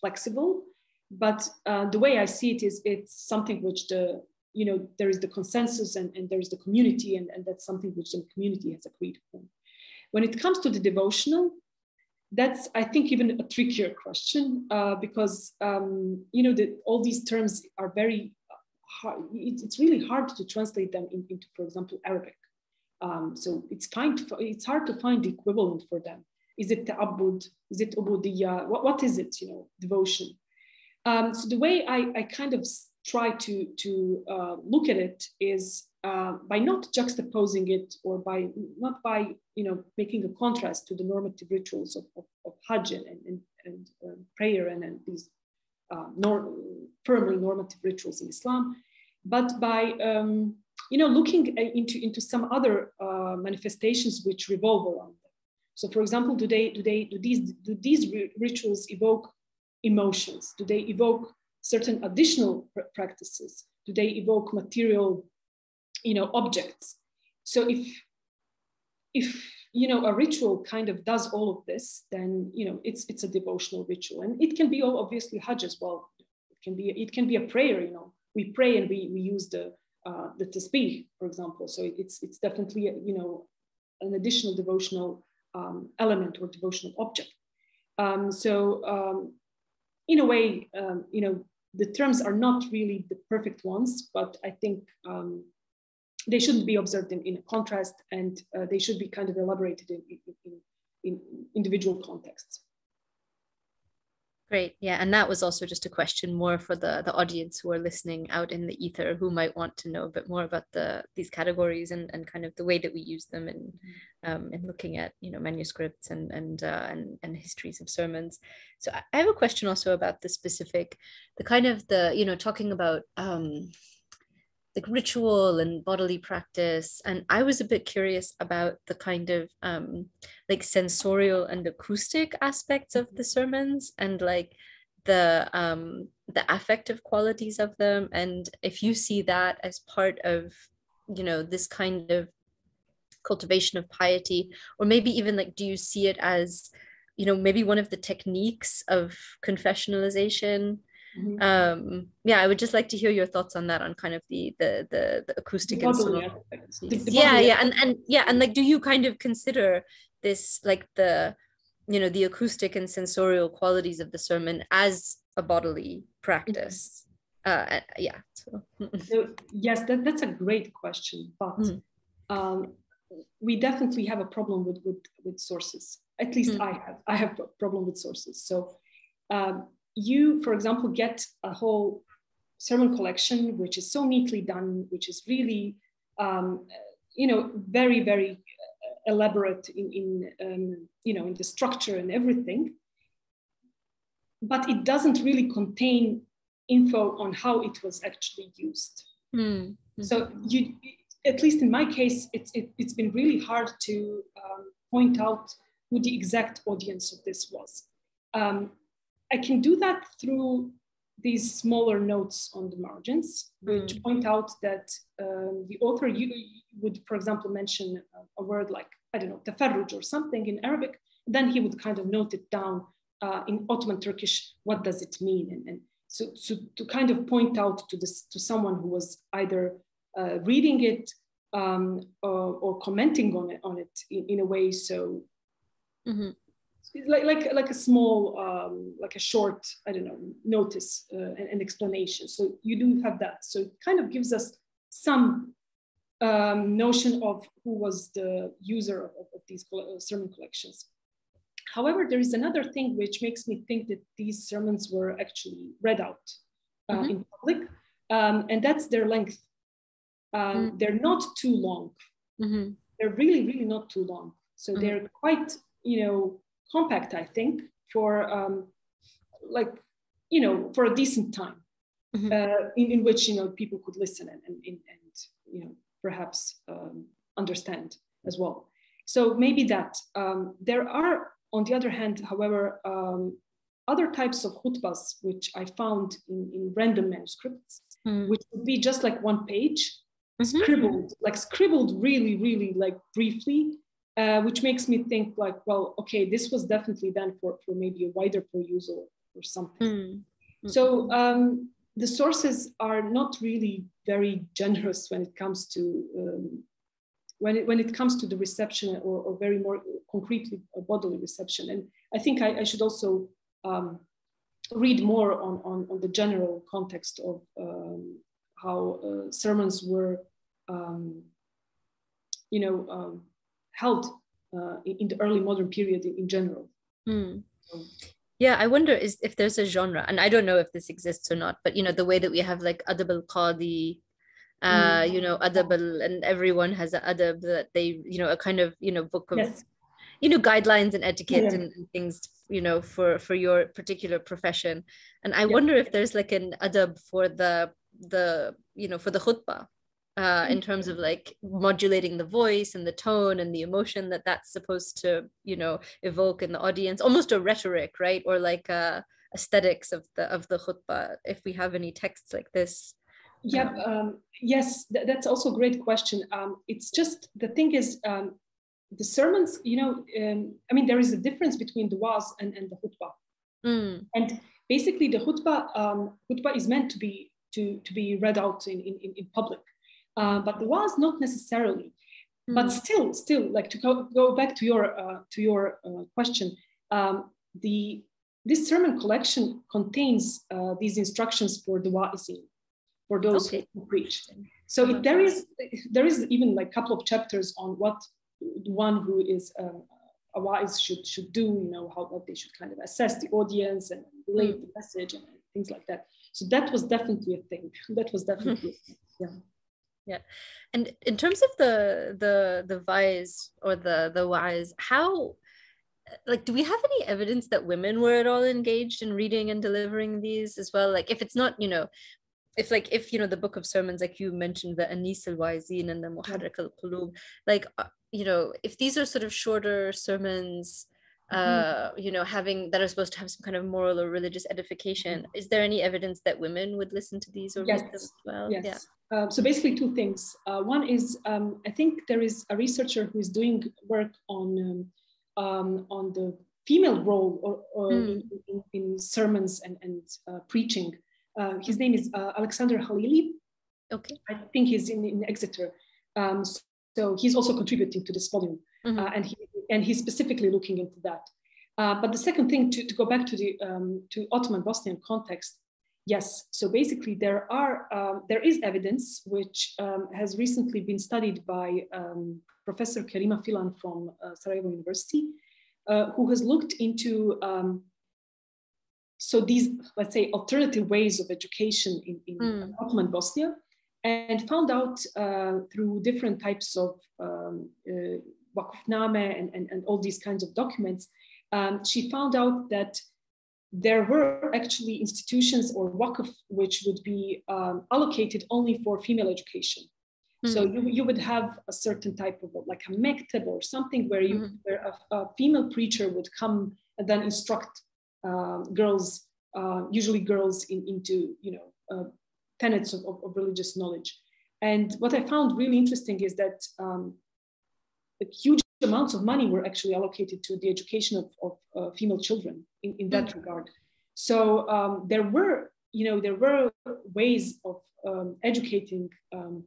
flexible, but uh, the way I see it is it's something which the, you know, there is the consensus and, and there is the community and, and that's something which the community has agreed upon. When it comes to the devotional, that's i think even a trickier question uh, because um, you know that all these terms are very hard it's, really hard to translate them in, into for example arabic um, so it's fine to, it's hard to find the equivalent for them is it ta'abbud is it ubudiyya what, what is it you know devotion um, so the way I, I kind of try to to uh, look at it is uh, by not juxtaposing it or by not by you know making a contrast to the normative rituals of, of, of Hajj and, and, and uh, prayer and, and these uh, nor firmly normative rituals in Islam, but by um, you know looking into into some other uh, manifestations which revolve around. So, for example, do they do they do these do these rituals evoke emotions? Do they evoke certain additional practices? Do they evoke material you know, objects. So if, if, you know, a ritual kind of does all of this, then, you know, it's, it's a devotional ritual. And it can be obviously Hajj as well. It can be, it can be a prayer, you know, we pray and we, we use the, uh, the tasbih, for example. So it's it's definitely you know an additional devotional um, element or devotional object. Um, so um, in a way, um, you know, the terms are not really the perfect ones, but I think um, they shouldn't be observed in, in contrast and uh, they should be kind of elaborated in, in, in individual contexts. Great. Yeah. And that was also just a question more for the, the audience who are listening out in the ether who might want to know a bit more about the these categories and, and kind of the way that we use them in um, in looking at, you know, manuscripts and and, uh, and and histories of sermons. So I have a question also about the specific, the kind of the, you know, talking about um, like ritual and bodily practice and i was a bit curious about the kind of um like sensorial and acoustic aspects of the sermons and like the um the affective qualities of them. And if you see that as part of you know this kind of cultivation of piety or maybe even like do you see it as you know maybe one of the techniques of confessionalization Mm-hmm. Um, yeah, I would just like to hear your thoughts on that, on kind of the the the, the acoustic the and sonor. yeah, yeah, and and yeah, and like, do you kind of consider this like the you know the acoustic and sensorial qualities of the sermon as a bodily practice? Mm-hmm. Uh, yeah. So. so yes, that, that's a great question, but mm. um, we definitely have a problem with with, with sources. At least mm. I have. I have a problem with sources. So. Um, you, for example, get a whole sermon collection, which is so neatly done, which is really, um, you know, very, very elaborate in, in um, you know, in the structure and everything. But it doesn't really contain info on how it was actually used. Mm-hmm. So you, at least in my case, it's, it, has been really hard to um, point out who the exact audience of this was. Um, I can do that through these smaller notes on the margins, which mm. point out that um, the author you, would, for example, mention a, word like, I don't know, tafarruj or something in Arabic. Then he would kind of note it down uh, in Ottoman Turkish, what does it mean? And, and so, so, to kind of point out to, this, to someone who was either uh, reading it um, or, or, commenting on it, on it in, in a way so mm-hmm like like like a small um, like a short I don't know notice uh, and, and, explanation. So you do have that. So it kind of gives us some um, notion of who was the user of, of these uh, sermon collections. However, there is another thing which makes me think that these sermons were actually read out uh, mm-hmm. in public, um, and that's their length. Um, mm-hmm. They're not too long. Mm-hmm. They're really, really not too long. So mm-hmm. they're quite, you know, compact, I think, for um, like, you know, for a decent time mm-hmm. uh, in, in which, you know, people could listen and, and, and you know, perhaps um, understand as well. So maybe that. Um, there are, on the other hand, however, um, other types of khutbas, which I found in, in random manuscripts, mm. which would be just like one page, mm-hmm. scribbled, like scribbled really, really like briefly, uh, which makes me think like, well, okay, this was definitely done for, for maybe a wider perusal or something. Mm-hmm. So um, the sources are not really very generous when it comes to um, when it, when it comes to the reception or, or very more concretely a bodily reception. And I think I, I should also um, read more on, on, on, the general context of um, how uh, sermons were, um, you know, um, held uh, in, the early modern period in, in general. Mm. So. Yeah, I wonder is if there's a genre, and I don't know if this exists or not, but you know the way that we have like adab al qadi, uh, mm. you know adab al, and everyone has an adab that they you know a kind of you know book of yes. you know guidelines and etiquette yeah. and, and, things you know for for your particular profession, and I yeah. wonder if there's like an adab for the the you know for the khutbah uh, in terms of like modulating the voice and the tone and the emotion that that's supposed to you know evoke in the audience almost a rhetoric right? Or like uh, aesthetics of the of the khutbah if we have any texts like this. Yeah um, yes th- that's also a great question. Um, it's just the thing is um, the sermons you know um, i mean there is a difference between the waz and, and the khutbah. Mm. and basically the khutbah um, khutbah is meant to be to, to be read out in, in, in public uh, but the was not necessarily. Mm. But still, still, like to go, go back to your uh, to your uh, question, um, the this sermon collection contains uh, these instructions for the wa'izin, for those okay. who preach. So it, there is there is even like a couple of chapters on what one who is um, a wa'iz should should do, you know, how what they should kind of assess the audience and relate mm. the message and things like that. So that was definitely a thing. That was definitely yeah. Yeah. And in terms of the the the wa'iz or the the wa'iz, how like do we have any evidence that women were at all engaged in reading and delivering these as well? Like if it's not, you know, if like if you know the book of sermons like you mentioned the anis al wa'izin and the muharrik al qulub like uh, you know if these are sort of shorter sermons. Uh you know having that are supposed to have some kind of moral or religious edification mm-hmm. is there any evidence that women would listen to these or yes. read them as well yes. yeah uh, so basically two things uh, one is um, i think there is a researcher who is doing work on um, um, on the female role or, or mm. in, in, sermons and, and uh, preaching uh, his name is uh, Alexander Halili. Okay. I think he's in, in Exeter. Um, so he's also contributing to this volume, mm-hmm. uh, and he and he's specifically looking into that. Uh, but the second thing to, to go back to the um, to Ottoman Bosnian context, yes. So basically, there are um, there is evidence which um, has recently been studied by um, Professor Kerima Filan from uh, Sarajevo University, uh, who has looked into um, so these, let's say, alternative ways of education in, in mm. Ottoman Bosnia, and found out uh, through different types of uh, and, and, and all these kinds of documents, um, she found out that there were actually institutions or wakf which would be um, allocated only for female education. Mm-hmm. So you, you would have a certain type of like a mekteb or something where you mm-hmm. where a, a, female preacher would come and then instruct um, girls, uh, usually girls, in, into you know uh, tenets of, of, of, religious knowledge. And what I found really interesting is that um, huge amounts of money were actually allocated to the education of, of uh, female children in, in that mm-hmm. regard. So um, there were, you know, there were ways of um, educating, um,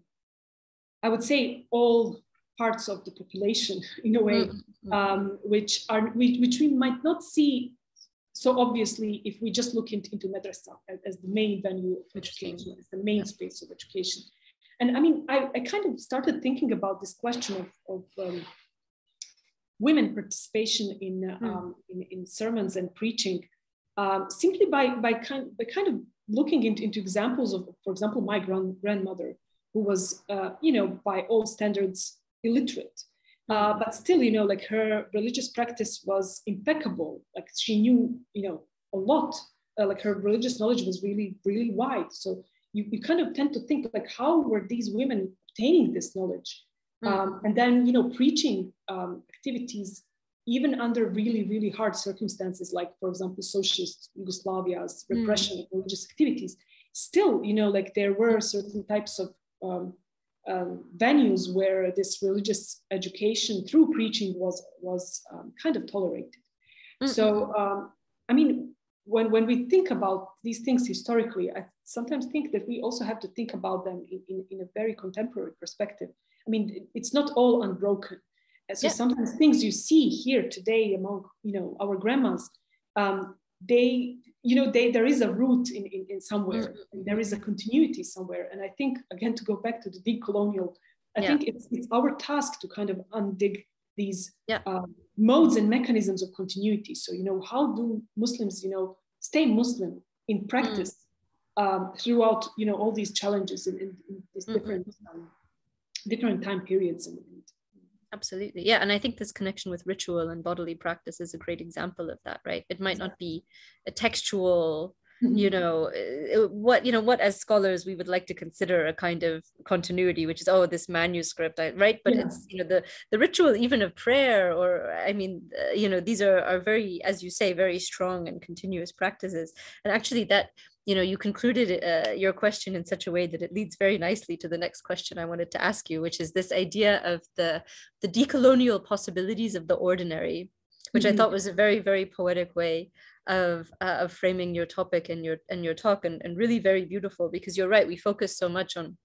I would say, all parts of the population in a way, mm-hmm. um, which are which we might not see so obviously, if we just look into, into madrasa as, the main venue of education, as the main yeah. space of education, and I mean, I, I, kind of started thinking about this question of, of um, women participation in, mm. um, in, in, sermons and preaching, um, simply by, by, kind, by kind of looking into, into examples of, for example, my grand, grandmother, who was, uh, you know, by all standards illiterate. Uh, but still, you know, like her religious practice was impeccable. Like she knew, you know, a lot. Uh, like her religious knowledge was really, really wide. So you, you kind of tend to think like, how were these women obtaining this knowledge? Mm. Um, and then, you know, preaching um, activities, even under really, really hard circumstances, like, for example, socialist Yugoslavia's mm. repression mm. of religious activities, still, you know, like there were certain types of um, um, venues where this religious education through preaching was was um, kind of tolerated. Mm-hmm. So um, I mean, when when we think about these things historically, I sometimes think that we also have to think about them in, in, in a very contemporary perspective. I mean, it's not all unbroken. So yeah. sometimes things you see here today among you know our grandmas, um, they you know they, there is a root in, in, in somewhere mm-hmm. there is a continuity somewhere and i think again to go back to the decolonial i yeah. think it's, it's our task to kind of undig these yeah. um, modes and mechanisms of continuity so you know how do muslims you know stay muslim in practice mm. Um, throughout you know all these challenges in, in, in these mm-hmm. different um, different time periods and Absolutely. Yeah. And I think this connection with ritual and bodily practice is a great example of that, right? It might not be a textual, mm-hmm. you know, uh, what, you know, what as scholars we would like to consider a kind of continuity, which is, oh, this manuscript, right? But yeah. it's, you know, the, the ritual even of prayer, or I mean, uh, you know, these are, are very, as you say, very strong and continuous practices. And actually that you know you concluded uh, your question in such a way that it leads very nicely to the next question i wanted to ask you which is this idea of the the decolonial possibilities of the ordinary which mm-hmm. i thought was a very very poetic way of uh, of framing your topic and your and your talk and, and really very beautiful because you're right we focus so much on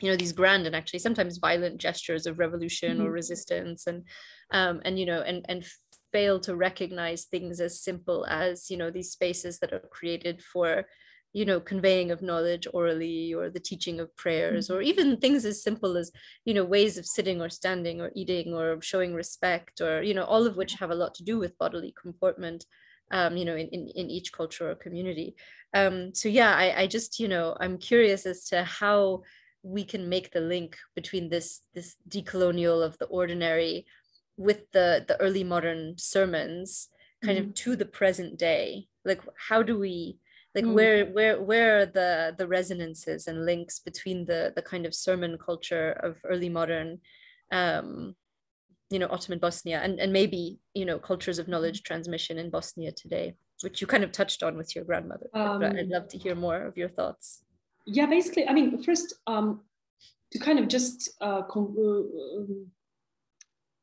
you know these grand and actually sometimes violent gestures of revolution mm-hmm. or resistance and um, and you know and and fail to recognize things as simple as you know these spaces that are created for you know conveying of knowledge orally or the teaching of prayers mm-hmm. or even things as simple as you know ways of sitting or standing or eating or showing respect or you know all of which have a lot to do with bodily comportment um, you know in, in, in each culture or community um, so yeah I, I just you know i'm curious as to how we can make the link between this this decolonial of the ordinary with the the early modern sermons kind mm-hmm. of to the present day like how do we like mm. where where where are the the resonances and links between the the kind of sermon culture of early modern um you know ottoman bosnia and and maybe you know cultures of mm-hmm. knowledge transmission in bosnia today which you kind of touched on with your grandmother um, but i'd love to hear more of your thoughts yeah basically i mean first um to kind of just uh, uh, um,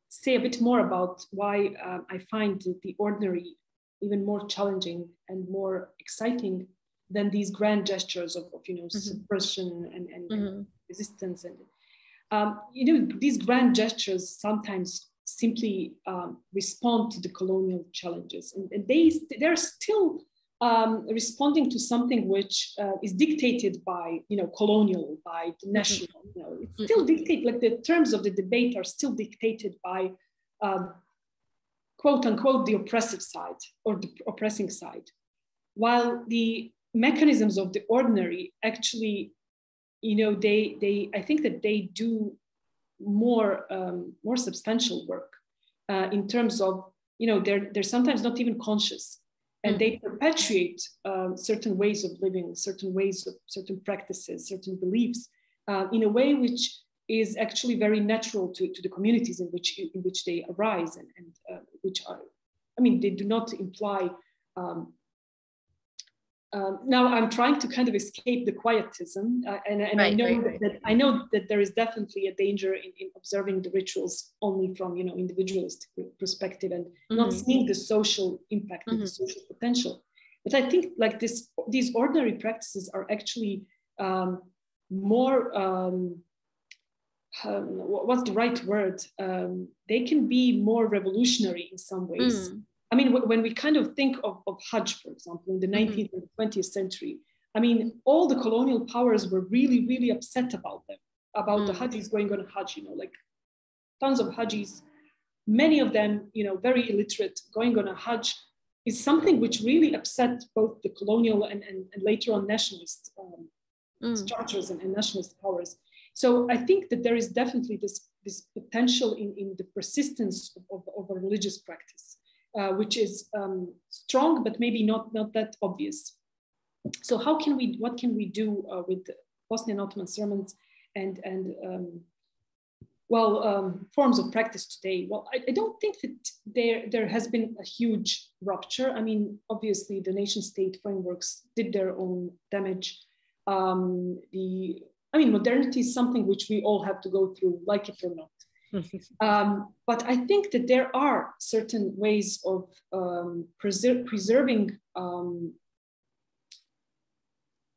say a bit more about why uh, I find the ordinary even more challenging and more exciting than these grand gestures of, of you know mm-hmm. suppression and, and, mm-hmm. and, resistance and um, you know these grand gestures sometimes simply um, respond to the colonial challenges and, and they they're still um, responding to something which uh, is dictated by you know colonial by the mm-hmm. national you know it's still mm-hmm. dictated like the terms of the debate are still dictated by um, quote unquote the oppressive side or the oppressing side while the mechanisms of the ordinary actually you know they they i think that they do more um, more substantial work uh, in terms of you know they're they're sometimes not even conscious and they mm-hmm. perpetuate um, certain ways of living, certain ways of certain practices, certain beliefs uh, in a way which is actually very natural to, to the communities in which in which they arise and, and uh, which are, I mean, they do not imply um, um, now I'm trying to kind of escape the quietism, uh, and, and right, I know right, right. that I know that there is definitely a danger in, in, observing the rituals only from you know individualistic perspective and mm-hmm. not seeing the social impact mm-hmm. and the mm-hmm. social potential. But I think like this, these ordinary practices are actually um, more. Um, um, what's the right word? Um, they can be more revolutionary in some ways. Mm I mean, when we kind of think of, of Hajj, for example, in the 19th mm-hmm. and 20th century, I mean, all the colonial powers were really, really upset about them, about mm. the Hajis going on Hajj, you know, like tons of Hajis, many of them, you know, very illiterate, going on a Hajj is something which really upset both the colonial and, and, and later on nationalist um, mm. structures and, and, nationalist powers. So I think that there is definitely this, this potential in, in the persistence of, of, a religious practice uh, which is um, strong, but maybe not, not that obvious. So how can we, what can we do uh, with Bosnian Ottoman sermons and, and um, well, um, forms of practice today? Well, I, I, don't think that there, there has been a huge rupture. I mean, obviously the nation state frameworks did their own damage. Um, the, I mean, modernity is something which we all have to go through, like it or not. um, but I think that there are certain ways of um, preser preserving um,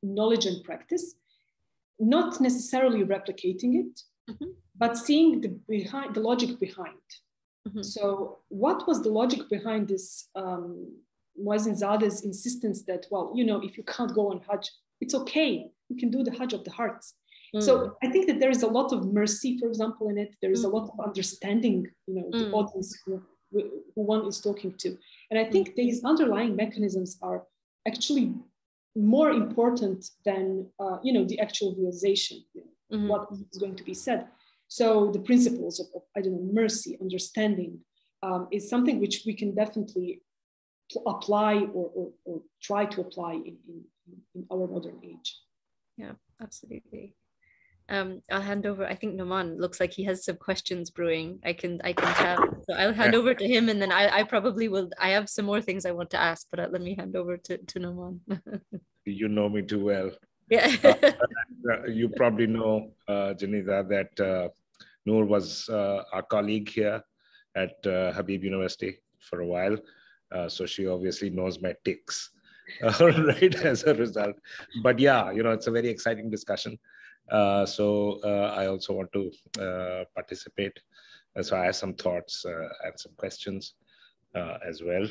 knowledge and practice, not necessarily replicating it, mm -hmm. but seeing the behind the logic behind. Mm -hmm. So, what was the logic behind this um, Muazzin Zade's insistence that, well, you know, if you can't go on Hajj, it's okay. You can do the Hajj of the hearts. Mm. So I think that there is a lot of mercy, for example, in it. There is mm. a lot of understanding, you know, the mm. audience who, who one is talking to. And I think mm. these underlying mechanisms are actually more important than, uh, you know, the actual realization, you know, mm-hmm. what is going to be said. So the principles of, of I don't know, mercy, understanding, um, is something which we can definitely apply or, or, or try to apply in, in, in our modern age. Yeah, absolutely um, I'll hand over. I think Nauman looks like he has some questions brewing. I can I can tell. So I'll hand over to him, and then I, I probably will. I have some more things I want to ask, but uh, let me hand over to to Nauman. you know me too well. Yeah. uh, you probably know, uh, Dženita, that uh, Nur was uh, our colleague here at uh, Habib University for a while. Uh, so she obviously knows my ticks, right, as a result. But yeah, you know, it's a very exciting discussion Uh, Uh, so uh, I also want to uh, participate. Uh, so I have some thoughts uh, and some questions as well.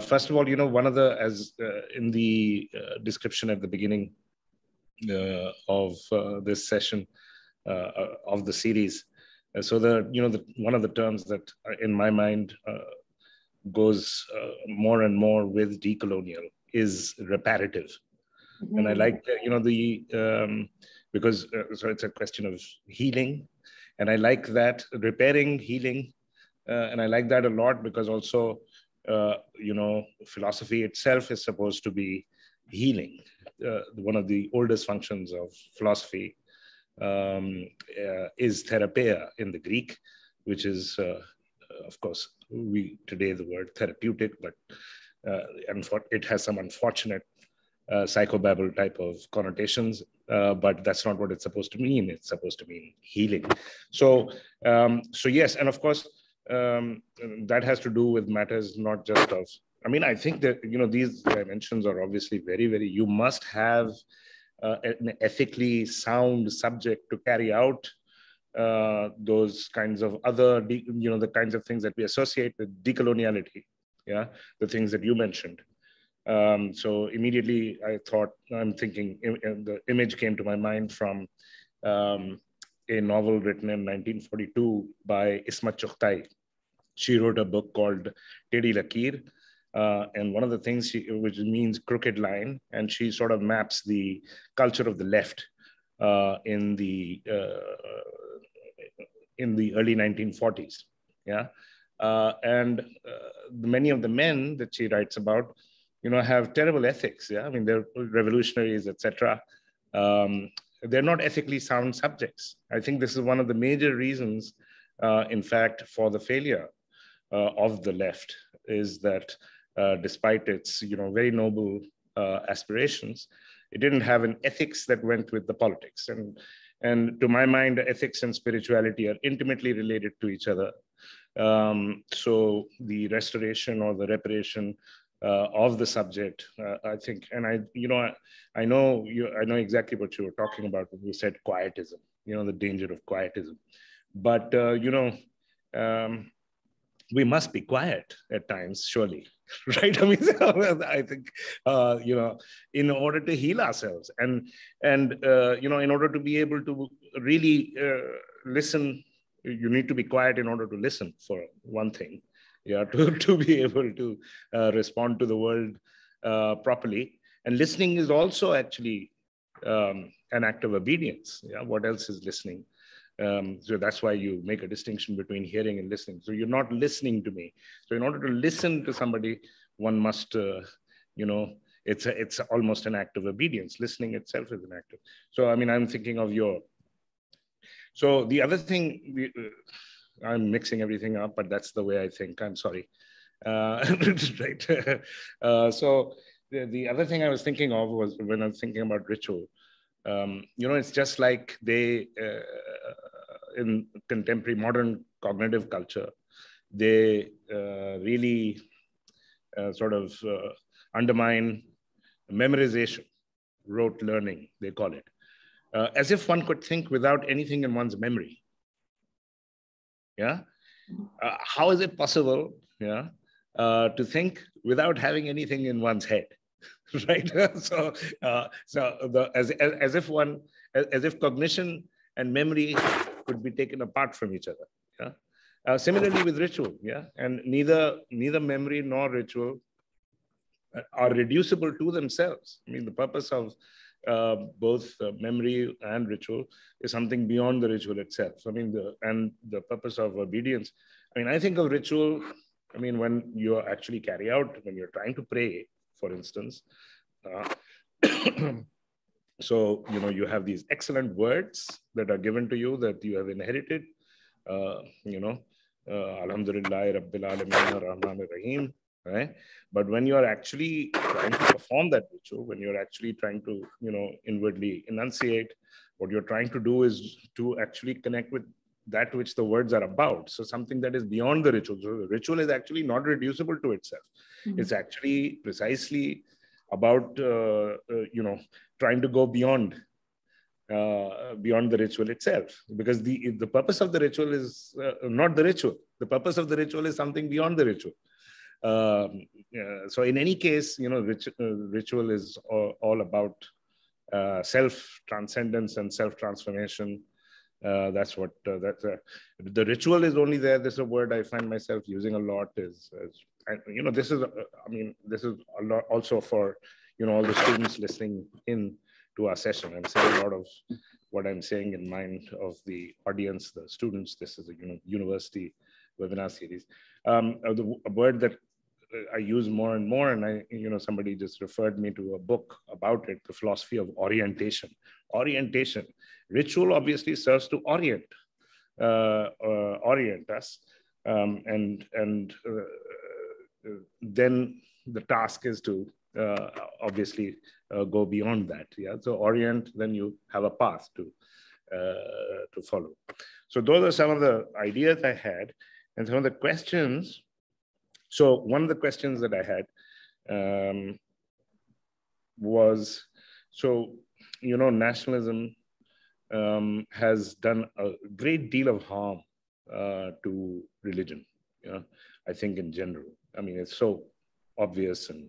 first of all, you know, one of the, as in the description at the beginning of this session of the series, so the, you know, the, one of the terms that in my mind goes more and more with decolonial is reparative. Mm-hmm. And I mm-hmm. like, you know, the, um, because uh, so it's a question of healing. And i like that repairing healing. Uh, and i like that a lot because also uh, you know philosophy itself is supposed to be healing. Uh, one of the oldest functions of philosophy um, uh, is therapia in the greek which is uh, of course we today the word therapeutic but and for, it has some unfortunate uh, psychobabble type of connotations, uh, but that's not what it's supposed to mean. It's supposed to mean healing. So, um, so yes, and of course, um, that has to do with matters not just of. I mean, I think that you know these dimensions are obviously very, very. You must have uh, an ethically sound subject to carry out uh, those kinds of other, de- you know, the kinds of things that we associate with decoloniality. Yeah, the things that you mentioned. Um, so immediately I thought, I'm thinking, the image came to my mind from um, a novel written in 1942 by Ismat Chughtai. She wrote a book called Tedi Lakir. Uh, and one of the things, she, which means crooked line, and she sort of maps the culture of the left uh, in the uh, in the early 1940s. Yeah, uh, and uh, many of the men that she writes about you know, have terrible ethics. Yeah, I mean, they're revolutionaries, etc. Um, they're not ethically sound subjects. I think this is one of the major reasons, uh, in fact, for the failure uh, of the left is that uh, despite its, you know, very noble uh, aspirations, it didn't have an ethics that went with the politics. And, and to my mind, ethics and spirituality are intimately related to each other. Um, so the restoration or the reparation uh, of the subject. Uh, I think, and I, you know, I, I know you, I know exactly what you were talking about when you said quietism. You know, the danger of quietism, but uh, you know, um, we must be quiet at times, surely, right? I mean, I think uh, you know, in order to heal ourselves, and and uh, you know, in order to be able to really uh, listen, you need to be quiet in order to listen. For one thing, yeah, to, to be able to uh, respond to the world uh, properly. And listening is also actually um, an act of obedience. Yeah, what else is listening? Um, so that's why you make a distinction between hearing and listening. So you're not listening to me. So in order to listen to somebody, one must, uh, you know, it's a, it's almost an act of obedience. Listening itself is an act of. So I mean, I'm thinking of your. So the other thing we, uh, I'm mixing everything up, but that's the way I think. I'm sorry. Uh, right. Uh, so the, the other thing I was thinking of was when I was thinking about ritual. Um, you know, it's just like they uh, in contemporary modern cognitive culture, they uh, really uh, sort of uh, undermine memorization, rote learning, they call it, as if one could think without anything in one's memory yeah? Uh, how is it possible yeah uh, to think without having anything in one's head right? So uh, so the as, as, as if one as, as, if cognition and memory could be taken apart from each other yeah? Uh, similarly with ritual yeah? And neither neither memory nor ritual are reducible to themselves. I mean the purpose of uh, both uh, memory and ritual is something beyond the ritual itself. So, I mean, the and the purpose of obedience. I mean, I think of ritual. I mean, when you actually carry out, when you're trying to pray, for instance. Uh, so you know you have these excellent words that are given to you that you have inherited. Uh, you know, uh, Alhamdulillah, Rabbil Alamin, Rahman Rahim right? But when you are actually trying to perform that ritual when you're actually trying to you know inwardly enunciate what you're trying to do is to actually connect with that which the words are about. So something that is beyond the ritual. So the ritual is actually not reducible to itself. Mm-hmm. it's actually precisely about uh, uh, you know trying to go beyond uh, beyond the ritual itself. Because the the purpose of the ritual is uh, not the ritual. The purpose of the ritual is something beyond the ritual um, so in any case you know rit- uh, ritual is all, all about uh, self transcendence and self transformation uh, that's what uh, that's the ritual is only there this is a word i find myself using a lot is, is you know this is i mean this is a lot also for you know all the students listening in to our session. I'm saying a lot of what I'm saying in mind of the audience, the students. This is a you know, university webinar series. Um, uh, the word that I use more and more, and I, you know, somebody just referred me to a book about it, the philosophy of orientation. Orientation, ritual obviously serves to orient, uh, uh, orient us, um, and and uh, then the task is to uh, obviously uh, go beyond that. Yeah. So orient, then you have a path to uh, to follow. So those are some of the ideas I had, and some of the questions. So one of the questions that I had um, was, so you know, nationalism um, has done a great deal of harm uh, to religion. Yeah, I think in general. I mean, it's so obvious and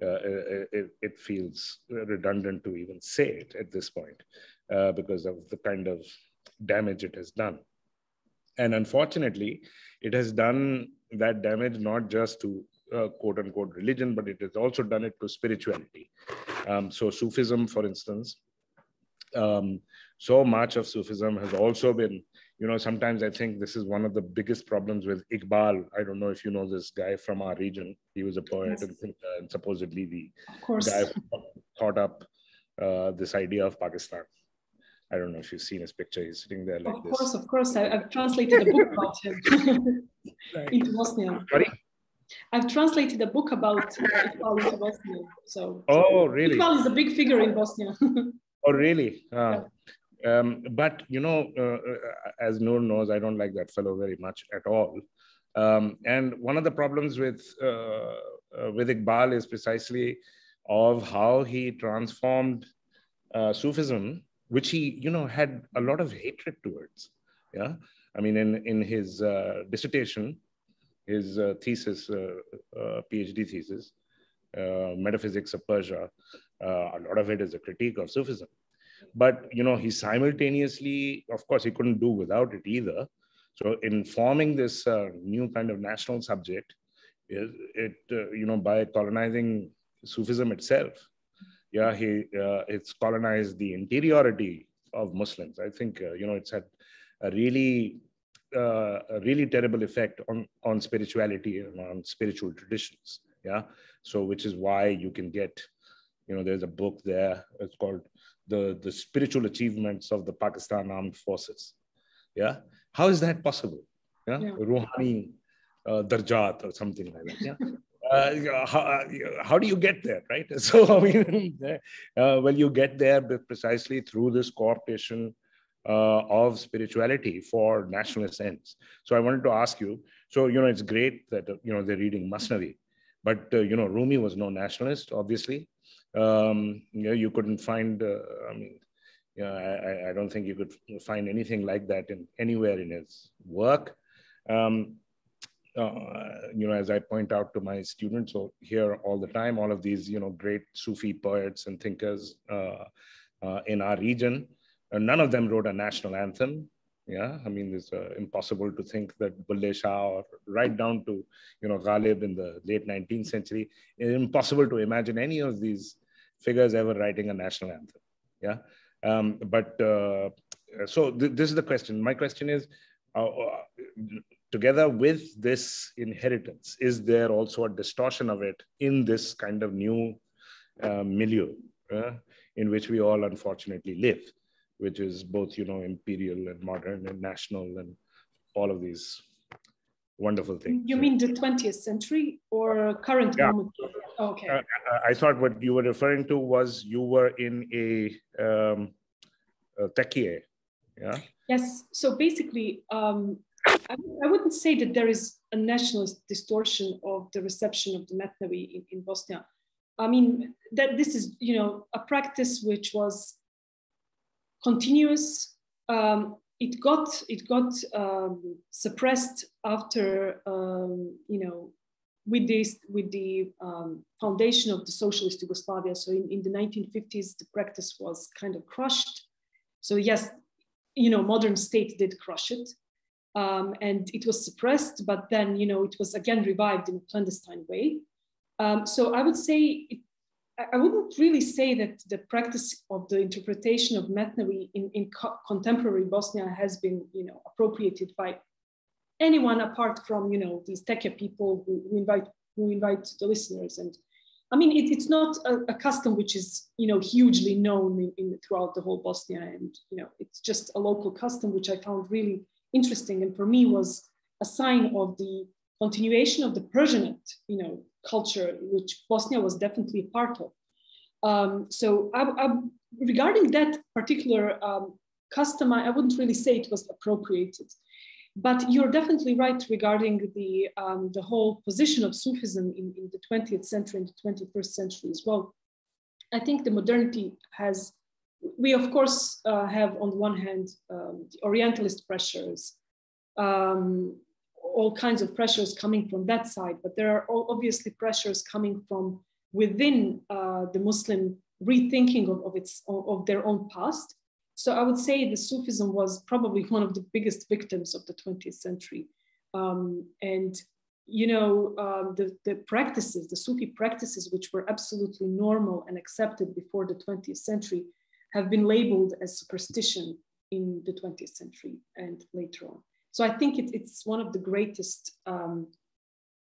uh, it, it, feels redundant to even say it at this point uh, because of the kind of damage it has done. And unfortunately, it has done that damage not just to uh, quote unquote religion, but it has also done it to spirituality. Um, so, Sufism, for instance, um, so much of Sufism has also been you know, sometimes I think this is one of the biggest problems with Iqbal. I don't know if you know this guy from our region. He was a poet yes. and, and supposedly the guy who thought up uh, this idea of Pakistan. I don't know if you've seen his picture. He's sitting there like of this. Of course, of course. I, have translated a book about him into Bosnian. Sorry? I've translated a book about Iqbal into Bosnian. So, oh, really? Iqbal is a big figure in Bosnia. oh, really? Uh, yeah. Um, but you know, uh, uh, as Nur knows, I don't like that fellow very much at all. Um, and one of the problems with uh, uh, with Iqbal is precisely of how he transformed uh, Sufism, which he you know had a lot of hatred towards. Yeah, I mean, in in his uh, dissertation, his thesis, PhD thesis, metaphysics of Persia, a lot of it is a critique of Sufism but you know he simultaneously of course he couldn't do without it either so in forming this uh, new kind of national subject it, it uh, you know by colonizing sufism itself yeah he uh, it's colonized the interiority of muslims i think uh, you know it's had a really uh, a really terrible effect on on spirituality and on spiritual traditions yeah so which is why you can get you know there's a book there it's called the, the spiritual achievements of the Pakistan armed forces. Yeah. How is that possible? Yeah. yeah. Rouhani uh, Darjat or something like that. Yeah. Uh, how, uh, how do you get there, right? So, I mean, uh, well, you get there precisely through this cooptation uh, of spirituality for nationalist ends. So, I wanted to ask you. So, you know, it's great that you know they're reading Masnavi, but uh, you know, Rumi was no nationalist, obviously um, you know, you couldn't find, uh, I mean, you know, I, I, don't think you could find anything like that in anywhere in his work. Um, uh, you know, as I point out to my students here all the time, all of these, you know, great Sufi poets and thinkers uh, uh in our region, none of them wrote a national anthem. Yeah, I mean, it's uh, impossible to think that Bulle Shah or right down to, you know, Ghalib in the late 19th century, it's impossible to imagine any of these figures ever writing a national anthem. Yeah. Um, but uh, so th- this is the question. My question is uh, uh, together with this inheritance, is there also a distortion of it in this kind of new uh, milieu uh, in which we all unfortunately live, which is both, you know, imperial and modern and national and all of these wonderful things. You mean the 20th century or current yeah. moment? Okay. Uh, I thought what you were referring to was you were in a, um, a tekie, yeah? Yes. So basically, um, I, wouldn't say that there is a nationalist distortion of the reception of the Metnavi in, in Bosnia. I mean, that this is, you know, a practice which was continuous. Um, it got it got um, suppressed after um, you know with this with the um, foundation of the socialist Yugoslavia. So in, in the 1950s, the practice was kind of crushed. So yes, you know, modern state did crush it. Um, and it was suppressed, but then, you know, it was again revived in a clandestine way. Um, so I would say, it, I wouldn't really say that the practice of the interpretation of Metnavi in, in co contemporary Bosnia has been, you know, appropriated by anyone apart from, you know, these Teke people who, who invite who invite the listeners and I mean, it, it's not a, a, custom which is, you know, hugely known in, in, throughout the whole Bosnia, and you know, it's just a local custom which I found really interesting, and for me was a sign of the continuation of the Persianate, you know, culture which Bosnia was definitely a part of. Um, so, I, I, regarding that particular um, custom, I, wouldn't really say it was appropriated. But you're definitely right regarding the, um, the whole position of Sufism in, in the 20th century and the 21st century as well. I think the modernity has, we of course uh, have on the one hand um, the Orientalist pressures, um, all kinds of pressures coming from that side, but there are obviously pressures coming from within uh, the Muslim rethinking of, of, its, of their own past so I would say the Sufism was probably one of the biggest victims of the 20th century. Um, and, you know, um, the, the practices, the Sufi practices, which were absolutely normal and accepted before the 20th century, have been labeled as superstition in the 20th century and later on. So I think it, it's one of the greatest um,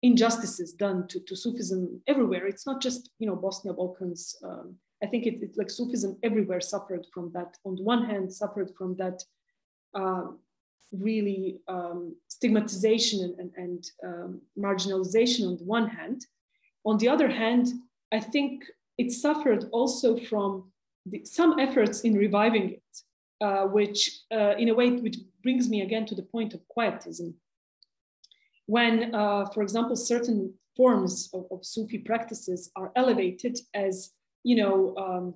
injustices done to, to Sufism everywhere. It's not just, you know, Bosnia, Balkans, um, I think it, it's like Sufism everywhere suffered from that. On the one hand, suffered from that uh, really um, stigmatization and, and, and um, marginalization on the one hand. On the other hand, I think it suffered also from some efforts in reviving it, uh, which uh, in a way, which brings me again to the point of quietism. When, uh, for example, certain forms of, of Sufi practices are elevated as you know, um,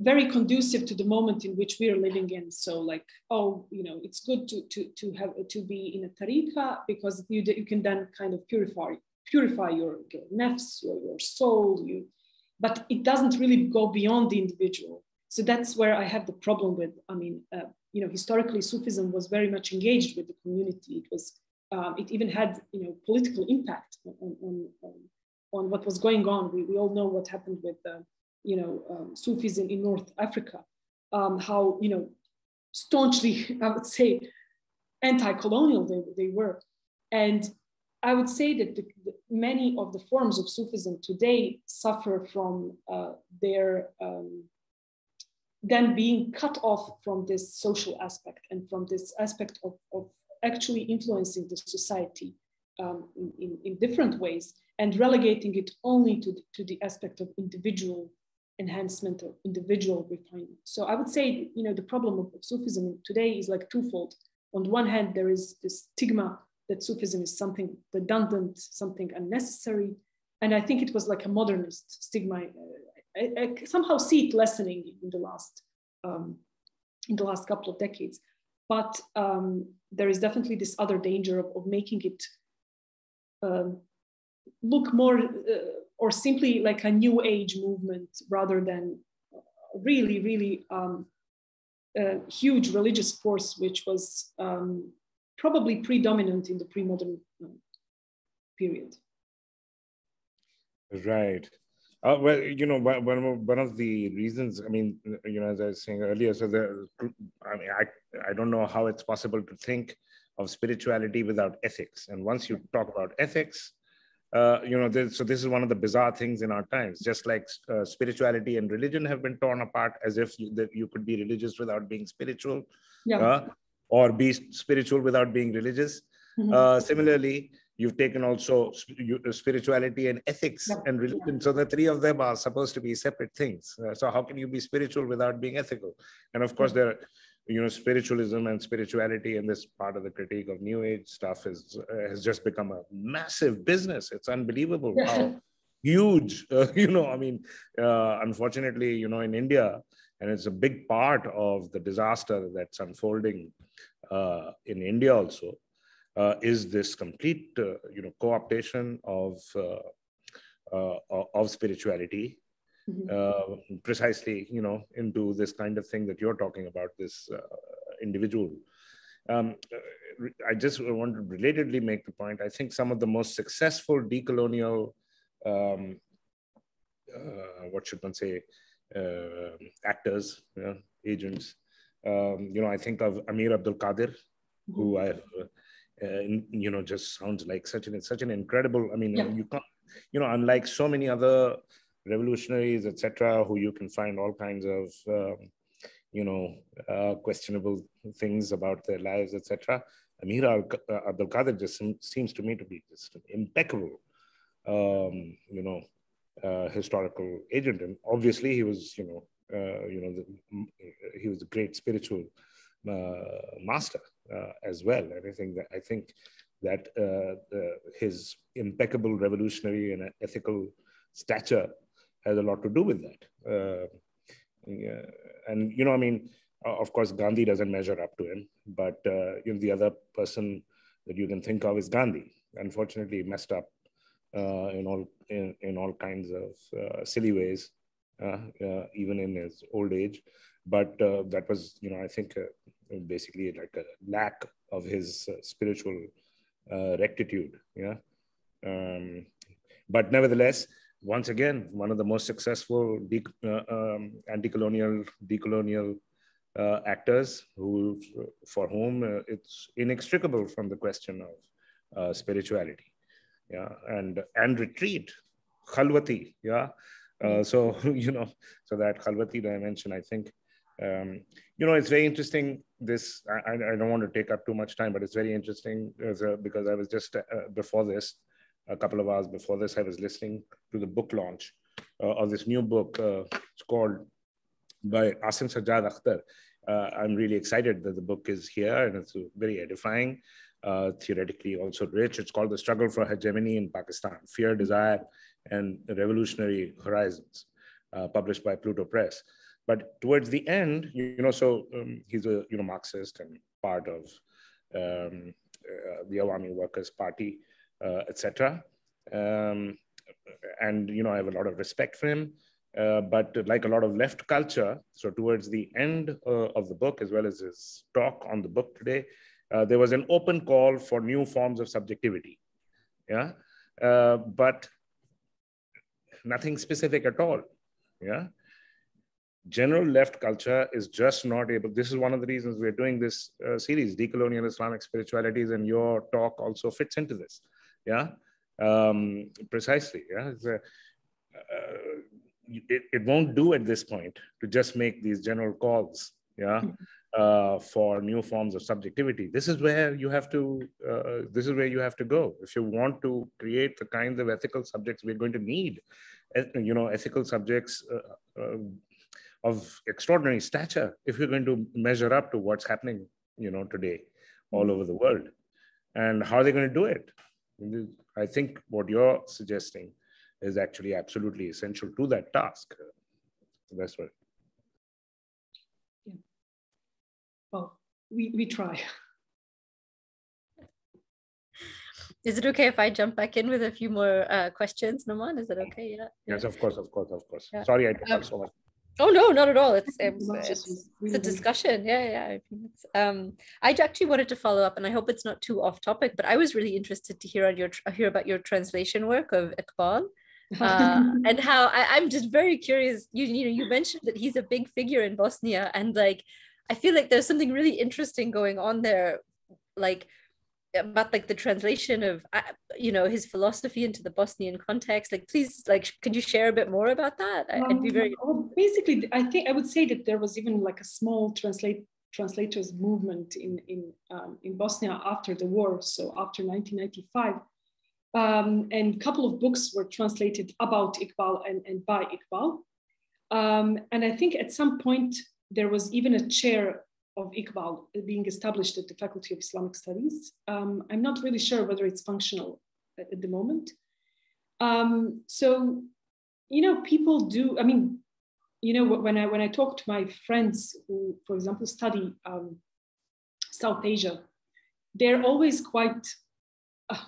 very conducive to the moment in which we are living in. So like, oh, you know, it's good to, to, to have to be in a tariqa because you, you can then kind of purify purify your, your nafs, your, your soul, you, but it doesn't really go beyond the individual. So that's where I have the problem with, I mean, uh, you know, historically Sufism was very much engaged with the community. It was, um, it even had, you know, political impact on, on, on on what was going on. We, we all know what happened with, uh, you know, um, Sufis in, in North Africa, um, how, you know, staunchly, I would say, anti-colonial they, they were. And I would say that the, the, many of the forms of Sufism today suffer from uh, their um, them being cut off from this social aspect and from this aspect of, of actually influencing the society um, in, in, in, different ways and relegating it only to the, to the aspect of individual enhancement or individual refinement. So I would say, you know, the problem of, of Sufism today is like twofold. On the one hand, there is this stigma that Sufism is something redundant, something unnecessary. And I think it was like a modernist stigma. I, I somehow see it lessening in the last um, in the last couple of decades. But um, there is definitely this other danger of, of making it um, look more uh, or simply like a new age movement rather than really, really um, a huge religious force, which was um, probably predominant in the pre-modern uh, period. Right. Uh, well, you know, one, one of the reasons, I mean, you know, as I was saying earlier, so the, I mean, I, I don't know how it's possible to think of spirituality without ethics. And once you talk about ethics, uh, you know, this, so this is one of the bizarre things in our times. Just like uh, spirituality and religion have been torn apart, as if you, that you could be religious without being spiritual, yeah. Uh, or be spiritual without being religious. Mm-hmm. Uh, similarly, you've taken also uh, spirituality and ethics yeah. and religion. Yeah. So the three of them are supposed to be separate things. so how can you be spiritual without being ethical? And of course, there you know spiritualism and spirituality and this part of the critique of new age stuff is uh, has just become a massive business it's unbelievable how huge uh, you know i mean uh, unfortunately you know in india and it's a big part of the disaster that's unfolding uh, in India also, uh, is this complete, uh, you know, co-optation of uh, uh, of spirituality, mm-hmm. precisely, you know, into this kind of thing that you're talking about, this individual. Um, I just want to relatedly make the point. I think some of the most successful decolonial, um, what should one say, uh, actors, you know, agents. Um, you know, I think of Amir Abdul Qadir, who I, uh, you know, just sounds like such an such an incredible. I mean, yeah. you can't, you know, unlike so many other revolutionaries, etc., who you can find all kinds of, um, you know, uh, questionable things about their lives, etc. Amir Abdul Qadir just seems to me to be just impeccable, um, you know, uh, historical agent, and obviously he was, you know, uh, you know, the, he was a great spiritual uh, master uh, as well. And I think that I think that his impeccable revolutionary and ethical stature has a lot to do with that. Yeah. And you know, I mean, of course, Gandhi doesn't measure up to him, but you know, the other person that you can think of is Gandhi. Unfortunately, messed up in all in, in all kinds of uh, silly ways, uh, even in his old age. But that was, you know, I think basically like a lack of his spiritual rectitude. Yeah. Um, but nevertheless, once again, one of the most successful de- uh, um, anti-colonial, decolonial uh, actors who, for whom uh, it's inextricable from the question of spirituality yeah, and and retreat, khalwati, yeah. Uh, so you know, so that khalwati dimension, I think, um, you know, it's very interesting. This I, I don't want to take up too much time, but it's very interesting a, because I was just uh, before this, a couple of hours before this, I was listening to the book launch uh, of this new book. Uh, it's called by Asim Sajjad Akhtar. Uh, I'm really excited that the book is here and it's very edifying uh, theoretically also rich. It's called The Struggle for Hegemony in Pakistan Fear, Desire, and Revolutionary Horizons, uh, published by Pluto Press. But towards the end, you, you know, so um, he's a you know Marxist and part of um, uh, the Awami Workers' Party, uh, etc. Um, and you know, I have a lot of respect for him. Uh, but like a lot of left culture, so towards the end uh, of the book, as well as his talk on the book today, uh, there was an open call for new forms of subjectivity. Yeah. Uh, but nothing specific at all. Yeah. General left culture is just not able. This is one of the reasons we're doing this uh, series, Decolonial Islamic Spiritualities, and your talk also fits into this. Yeah. Um, precisely. Yeah. Uh, it, it won't do at this point to just make these general calls. Yeah. Mm-hmm uh, for new forms of subjectivity. This is where you have to. Uh, this is where you have to go if you want to create the kinds of ethical subjects we're going to need. You know, ethical subjects uh, uh, of extraordinary stature. If you're going to measure up to what's happening, you know, today, all over the world, and how are they going to do it? I think what you're suggesting is actually absolutely essential to that task. That's what. Well, we, we try. Is it okay if I jump back in with a few more uh, questions, Nauman? Is it okay? Yeah. Yes, of course, of course, of course. Yeah. Sorry, I took um, up so much. Oh no, not at all. It's it's, it's, it's a discussion. Yeah, yeah. Um, I actually wanted to follow up, and I hope it's not too off topic. But I was really interested to hear on your hear about your translation work of Iqbal, uh, and how I, I'm just very curious. You you know you mentioned that he's a big figure in Bosnia, and like I feel like there's something really interesting going on there, like about like the translation of uh, you know his philosophy into the Bosnian context. Like, please, like, can you share a bit more about that? I'd be very. Um, basically, I think I would say that there was even like a small translate translators movement in in um, in Bosnia after the war. So after 1995. Um, and a couple of books were translated about Iqbal and, and by Iqbal. Um, and I think at some point there was even a chair of Iqbal being established at the Faculty of Islamic Studies. Um, I'm not really sure whether it's functional at, the moment. Um, so, you know, people do, I mean, you know, when I when I talk to my friends who, for example, study um, South Asia, they're always quite uh,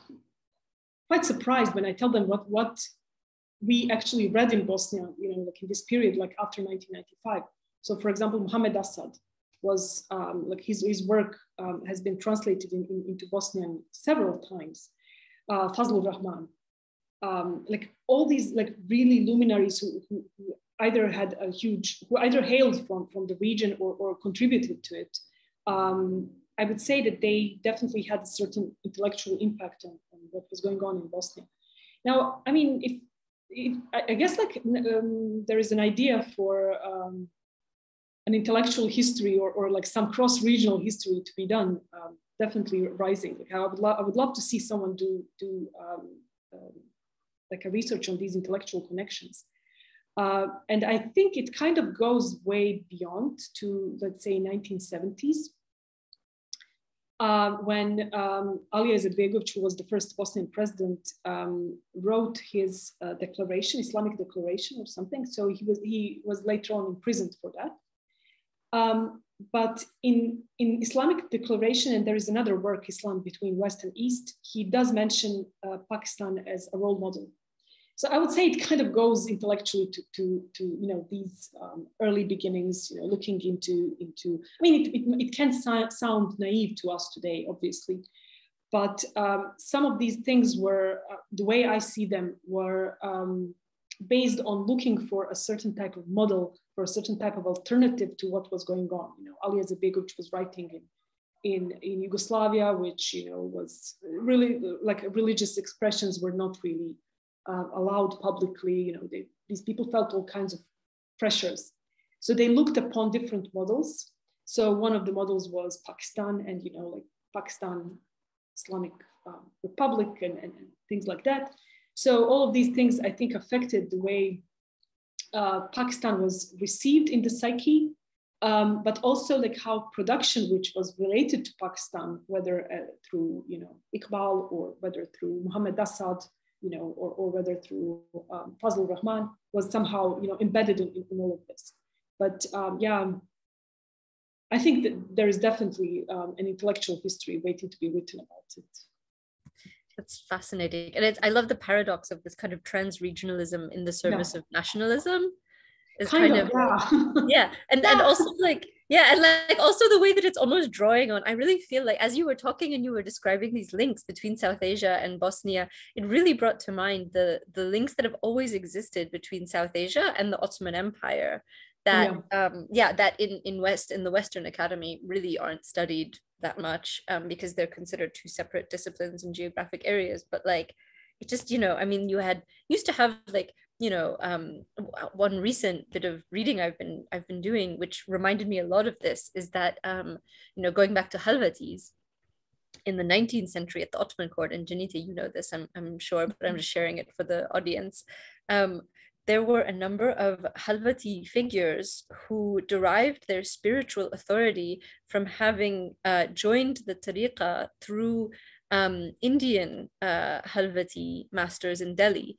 quite surprised when I tell them what what we actually read in Bosnia, you know, like in this period, like after 1995. So, for example, Muhammad Asad was um, like his, his work um, has been translated in, in, into Bosnian several times. Uh, Fazlur Rahman, um, like all these like really luminaries who, who, who, either had a huge, who either hailed from, from the region or, or contributed to it. Um, I would say that they definitely had a certain intellectual impact on, on what was going on in Bosnia. Now, I mean, if, if I guess like um, there is an idea for um, an intellectual history or, or like some cross-regional history to be done, um, definitely rising. Like I would, lo- I would love to see someone do, do um, um, like a research on these intellectual connections. Uh, and I think it kind of goes way beyond to, let's say, 1970s. Uh, when um, Alija Izetbegovic, who was the first Bosnian president, um, wrote his uh, declaration, Islamic declaration or something. So he was, he was later on imprisoned for that. Um, but in, in Islamic declaration, and there is another work, Islam between West and East, he does mention uh, Pakistan as a role model. So I would say it kind of goes intellectually to, to, to you know, these um, early beginnings, you know, looking into, into I mean, it, it, it can so sound naive to us today, obviously, but um, some of these things were, uh, the way I see them were um, based on looking for a certain type of model, for a certain type of alternative to what was going on. You know, Alija Izetbegovic was writing in, in, in Yugoslavia, which, you know, was really like religious expressions were not really uh, allowed publicly. You know, they, these people felt all kinds of pressures. So they looked upon different models. So one of the models was Pakistan and, you know, like Pakistan Islamic um, Republic and, and, and things like that. So all of these things, I think, affected the way uh, Pakistan was received in the psyche, um, but also like how production, which was related to Pakistan, whether uh, through you know Iqbal or whether through Muhammad Asad, you know, or, or whether through um, Fazl Rahman, was somehow you know embedded in, in all of this. But um, yeah, I think that there is definitely um, an intellectual history waiting to be written about it. That's fascinating. And it's, I love the paradox of this kind of trans regionalism in the service yeah. of nationalism. Is kind, kind of, of, yeah. yeah. And yeah. and also like yeah, and like also the way that it's almost drawing on. I really feel like as you were talking and you were describing these links between South Asia and Bosnia, it really brought to mind the the links that have always existed between South Asia and the Ottoman Empire that yeah. um yeah that in in west in the western academy really aren't studied that much um because they're considered two separate disciplines and geographic areas but like it just you know i mean you had used to have like you know um one recent bit of reading i've been i've been doing which reminded me a lot of this is that um you know going back to halvetis in the 19th century at the Ottoman court, and Dženita, you know this, I'm, I'm sure, but I'm just sharing it for the audience. Um, there were a number of Halveti figures who derived their spiritual authority from having uh, joined the tariqa through um, Indian uh, Halveti masters in Delhi.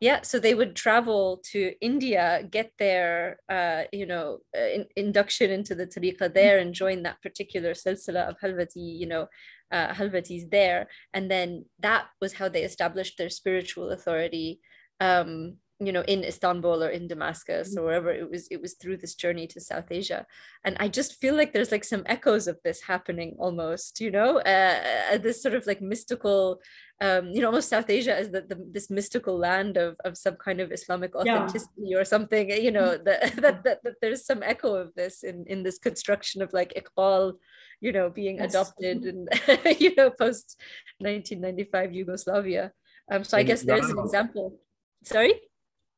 Yeah, so they would travel to India, get their, uh, you know, uh, in, induction into the tariqa there and join that particular silsila of Halveti, you know, uh, Halvetis there. And then that was how they established their spiritual authority um, you know in istanbul or in damascus or mm-hmm. wherever it was it was through this journey to south asia and i just feel like there's like some echoes of this happening almost you know uh, uh this sort of like mystical um you know almost south asia is the, the this mystical land of of some kind of islamic authenticity yeah. or something you know mm-hmm. that, that, that that there's some echo of this in in this construction of like iqbal you know being yes. adopted and you know post 1995 yugoslavia um so i guess there's an example sorry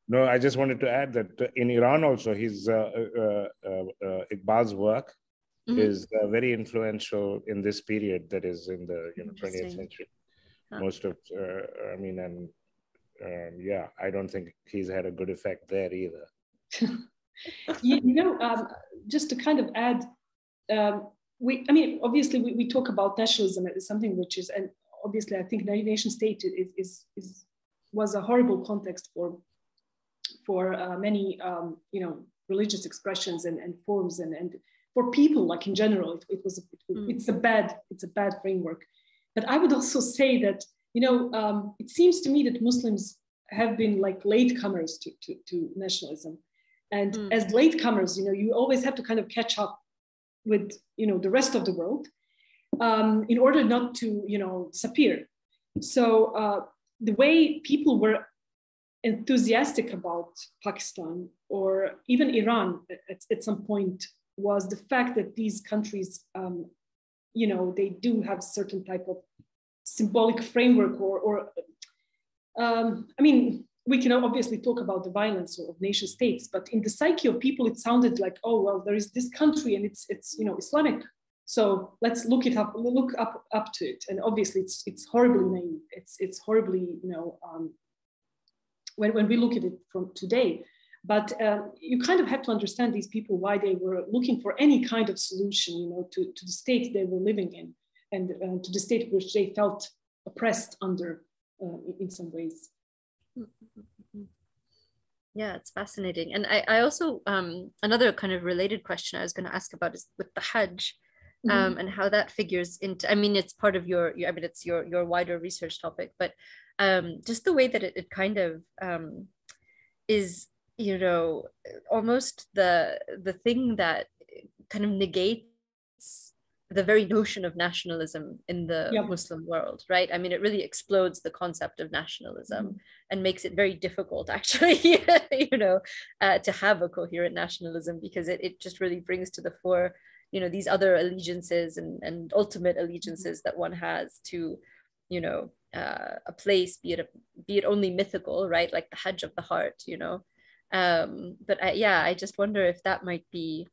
no, I just wanted to add that in Iran also, his uh, uh, uh, uh Iqbal's work mm-hmm. is uh, very influential in this period that is in the you know 20th century. Huh. Most of, uh, I mean, and um, yeah, I don't think he's had a good effect there either. you, you, know, um, just to kind of add, um, we, I mean, obviously we, we talk about nationalism as something which is, and obviously I think nation state is, is, is was a horrible context for for uh, many, um, you know, religious expressions and, and forms and, and for people like in general it, it was it, mm. it's a bad it's a bad framework but i would also say that you know um, it seems to me that muslims have been like latecomers to, to, to nationalism and mm. as latecomers you know you always have to kind of catch up with you know the rest of the world um, in order not to you know disappear so uh, the way people were enthusiastic about pakistan or even iran at, at some point was the fact that these countries um, you know they do have certain type of symbolic framework or, or um, i mean we can obviously talk about the violence of nation states, but in the psyche of people, it sounded like, oh well, there is this country and it's it's you know Islamic. So let's look it up, look up up to it. And obviously, it's it's horribly naive. It's it's horribly you know um, when when we look at it from today. But um, you kind of have to understand these people why they were looking for any kind of solution, you know, to, to the state they were living in and uh, to the state which they felt oppressed under uh, in some ways. Yeah, it's fascinating. And I, I also, um, another kind of related question I was going to ask about is with the Hajj um, mm-hmm. and how that figures into, I mean, it's part of your, your I mean, it's your, your wider research topic, but um, just the way that it, it kind of um, is, you know, almost the, the thing that kind of negates the very notion of nationalism in the yep. Muslim world, right? I mean, it really explodes the concept of nationalism mm-hmm. and makes it very difficult, actually, you know, uh, to have a coherent nationalism because it, it just really brings to the fore, you know, these other allegiances and, and ultimate allegiances mm-hmm. that one has to, you know, uh, a place, be it a, be it only mythical, right? Like the Hajj of the heart, you know. Um, but I, yeah, I just wonder if that might be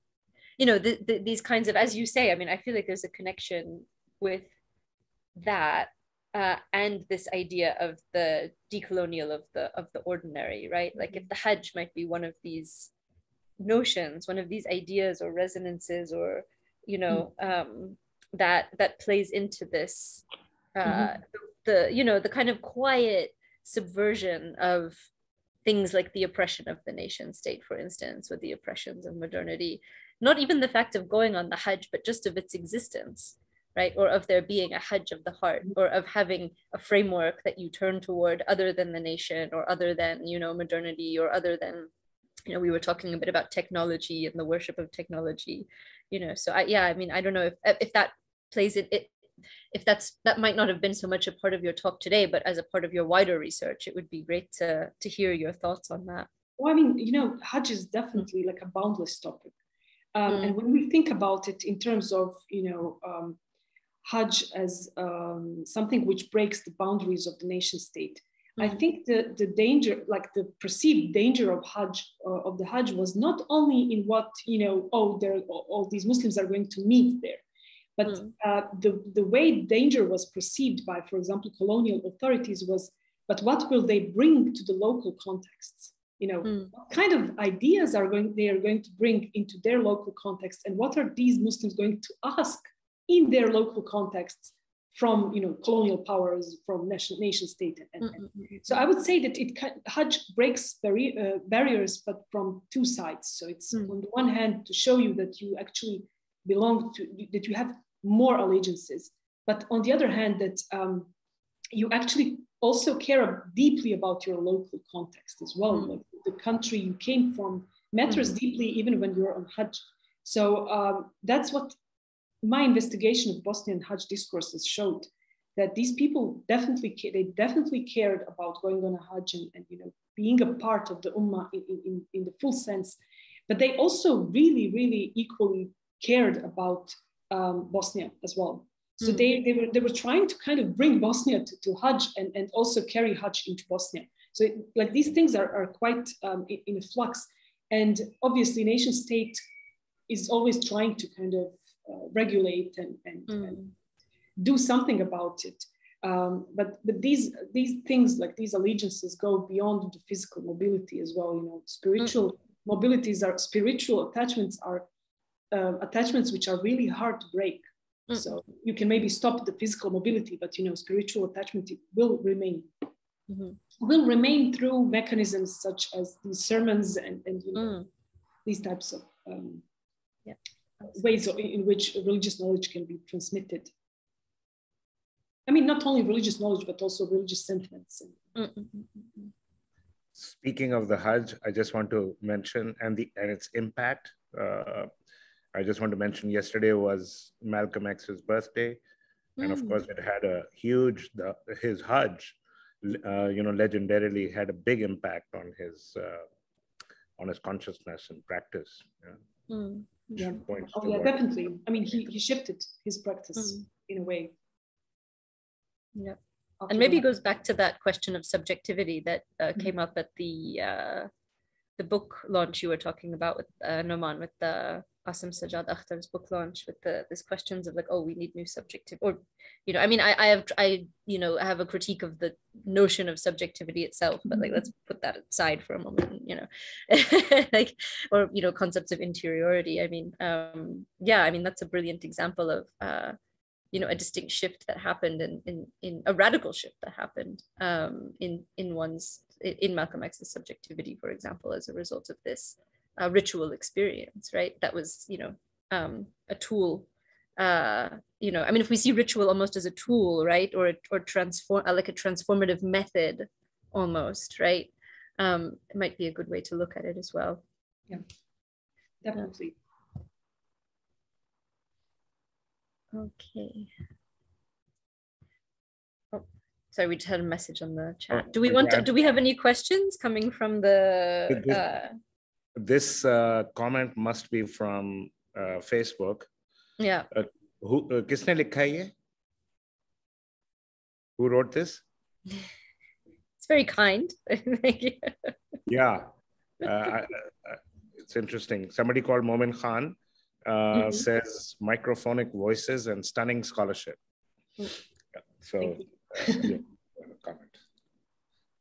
you know the, the, these kinds of as you say i mean i feel like there's a connection with that uh, and this idea of the decolonial of the of the ordinary right like if the hajj might be one of these notions one of these ideas or resonances or you know mm. um, that that plays into this uh, mm-hmm. the you know the kind of quiet subversion of things like the oppression of the nation state for instance with the oppressions of modernity not even the fact of going on the Hajj, but just of its existence, right? Or of there being a Hajj of the heart, or of having a framework that you turn toward other than the nation, or other than, you know, modernity, or other than, you know, we were talking a bit about technology and the worship of technology, you know. So I, yeah, I mean, I don't know if if that plays it, it if that's that might not have been so much a part of your talk today, but as a part of your wider research, it would be great to to hear your thoughts on that. Well, I mean, you know, Hajj is definitely like a boundless topic. Um, mm. And when we think about it in terms of, you know, um, Hajj as um, something which breaks the boundaries of the nation state, mm. I think the, the danger, like the perceived danger of Hajj, uh, of the Hajj was not only in what, you know, oh, there, all these Muslims are going to meet there, but mm. uh, the, the way danger was perceived by, for example, colonial authorities was, but what will they bring to the local contexts? you know mm. what kind of ideas are going they are going to bring into their local context and what are these muslims going to ask in their local contexts from you know colonial powers from nation, nation state and, and mm-hmm. so i would say that it hajj breaks barri- uh, barriers but from two sides so it's mm. on the one hand to show you that you actually belong to that you have more allegiances but on the other hand that um, you actually also care deeply about your local context as well mm. like the country you came from matters mm-hmm. deeply even when you're on Hajj. So um, that's what my investigation of Bosnian Hajj discourses showed that these people definitely they definitely cared about going on a Hajj and, and you know being a part of the Ummah in, in, in the full sense, but they also really really equally cared about um, Bosnia as well. So mm-hmm. they, they were they were trying to kind of bring Bosnia to, to Hajj and, and also carry Hajj into Bosnia. So it, like these things are, are quite um, in, in, a flux. And obviously nation state is always trying to kind of uh, regulate and, and, mm. and, do something about it. Um, but but these these things like these allegiances go beyond the physical mobility as well. You know, spiritual mm. mobilities are spiritual attachments are uh, attachments which are really hard to break. Mm. So you can maybe stop the physical mobility, but you know, spiritual attachment will remain. Mm-hmm. Will remain through mechanisms such as these sermons and, and you know, mm. these types of um, yeah. ways of, in which religious knowledge can be transmitted. I mean, not only religious knowledge, but also religious sentiments. Mm-hmm. Speaking of the Hajj, I just want to mention and the and its impact. Uh, I just want to mention yesterday was Malcolm X's birthday, mm. and of mm. course it had a huge the, his Hajj, uh, you know, legendarily had a big impact on his uh, on his consciousness and practice. Yeah, mm. yeah. Oh, yeah definitely. I mean, he, he shifted his practice mm. in a way. Yeah and maybe goes back to that question of subjectivity that uh, mm-hmm. came up at the uh, the book launch you were talking about with uh, Nauman with the Asim Sajjad Akhtar's book launch with the this questions of like oh we need new subjective or you know I mean I, I have I you know I have a critique of the notion of subjectivity itself but like let's put that aside for a moment you know. Like or you know concepts of interiority. I mean um yeah I mean that's a brilliant example of uh you know a distinct shift that happened in in, in a radical shift that happened um, in in one's in Malcolm X's subjectivity, for example, as a result of this uh, ritual experience, right? That was you know um, a tool. Uh, you know, I mean, if we see ritual almost as a tool, right, or or transform like a transformative method, almost, right? Um, it might be a good way to look at it as well. Yeah, definitely. Okay. Oh, sorry, we just had a message on the chat. Do we want to, do we have any questions coming from the? Uh, this uh, comment must be from uh, Facebook. Yeah. Uh, who uh, किसने लिखा ये? Who wrote this? It's very kind. yeah. Uh, it's interesting. Somebody called Momin Khan uh, mm-hmm. says microphonic voices and stunning scholarship. Mm-hmm. Yeah, so, uh, yeah, comment.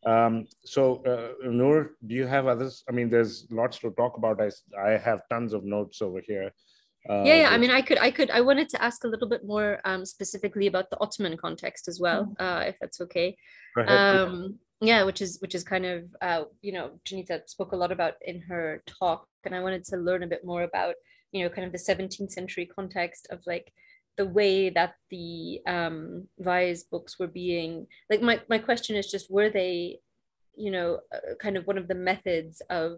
Um, so, uh, Nur, do you have others? I mean, there's lots to talk about. I, I have tons of notes over here. Uh, yeah, yeah. I mean, I could, I could, I wanted to ask a little bit more um, specifically about the Ottoman context as well, mm-hmm. uh, if that's okay. Um, yeah, which is which is kind of uh, you know, Dženita spoke a lot about in her talk, and I wanted to learn a bit more about you know kind of the 17th century context of like the way that the um wa'iz books were being like my, my question is just were they you know uh, kind of one of the methods of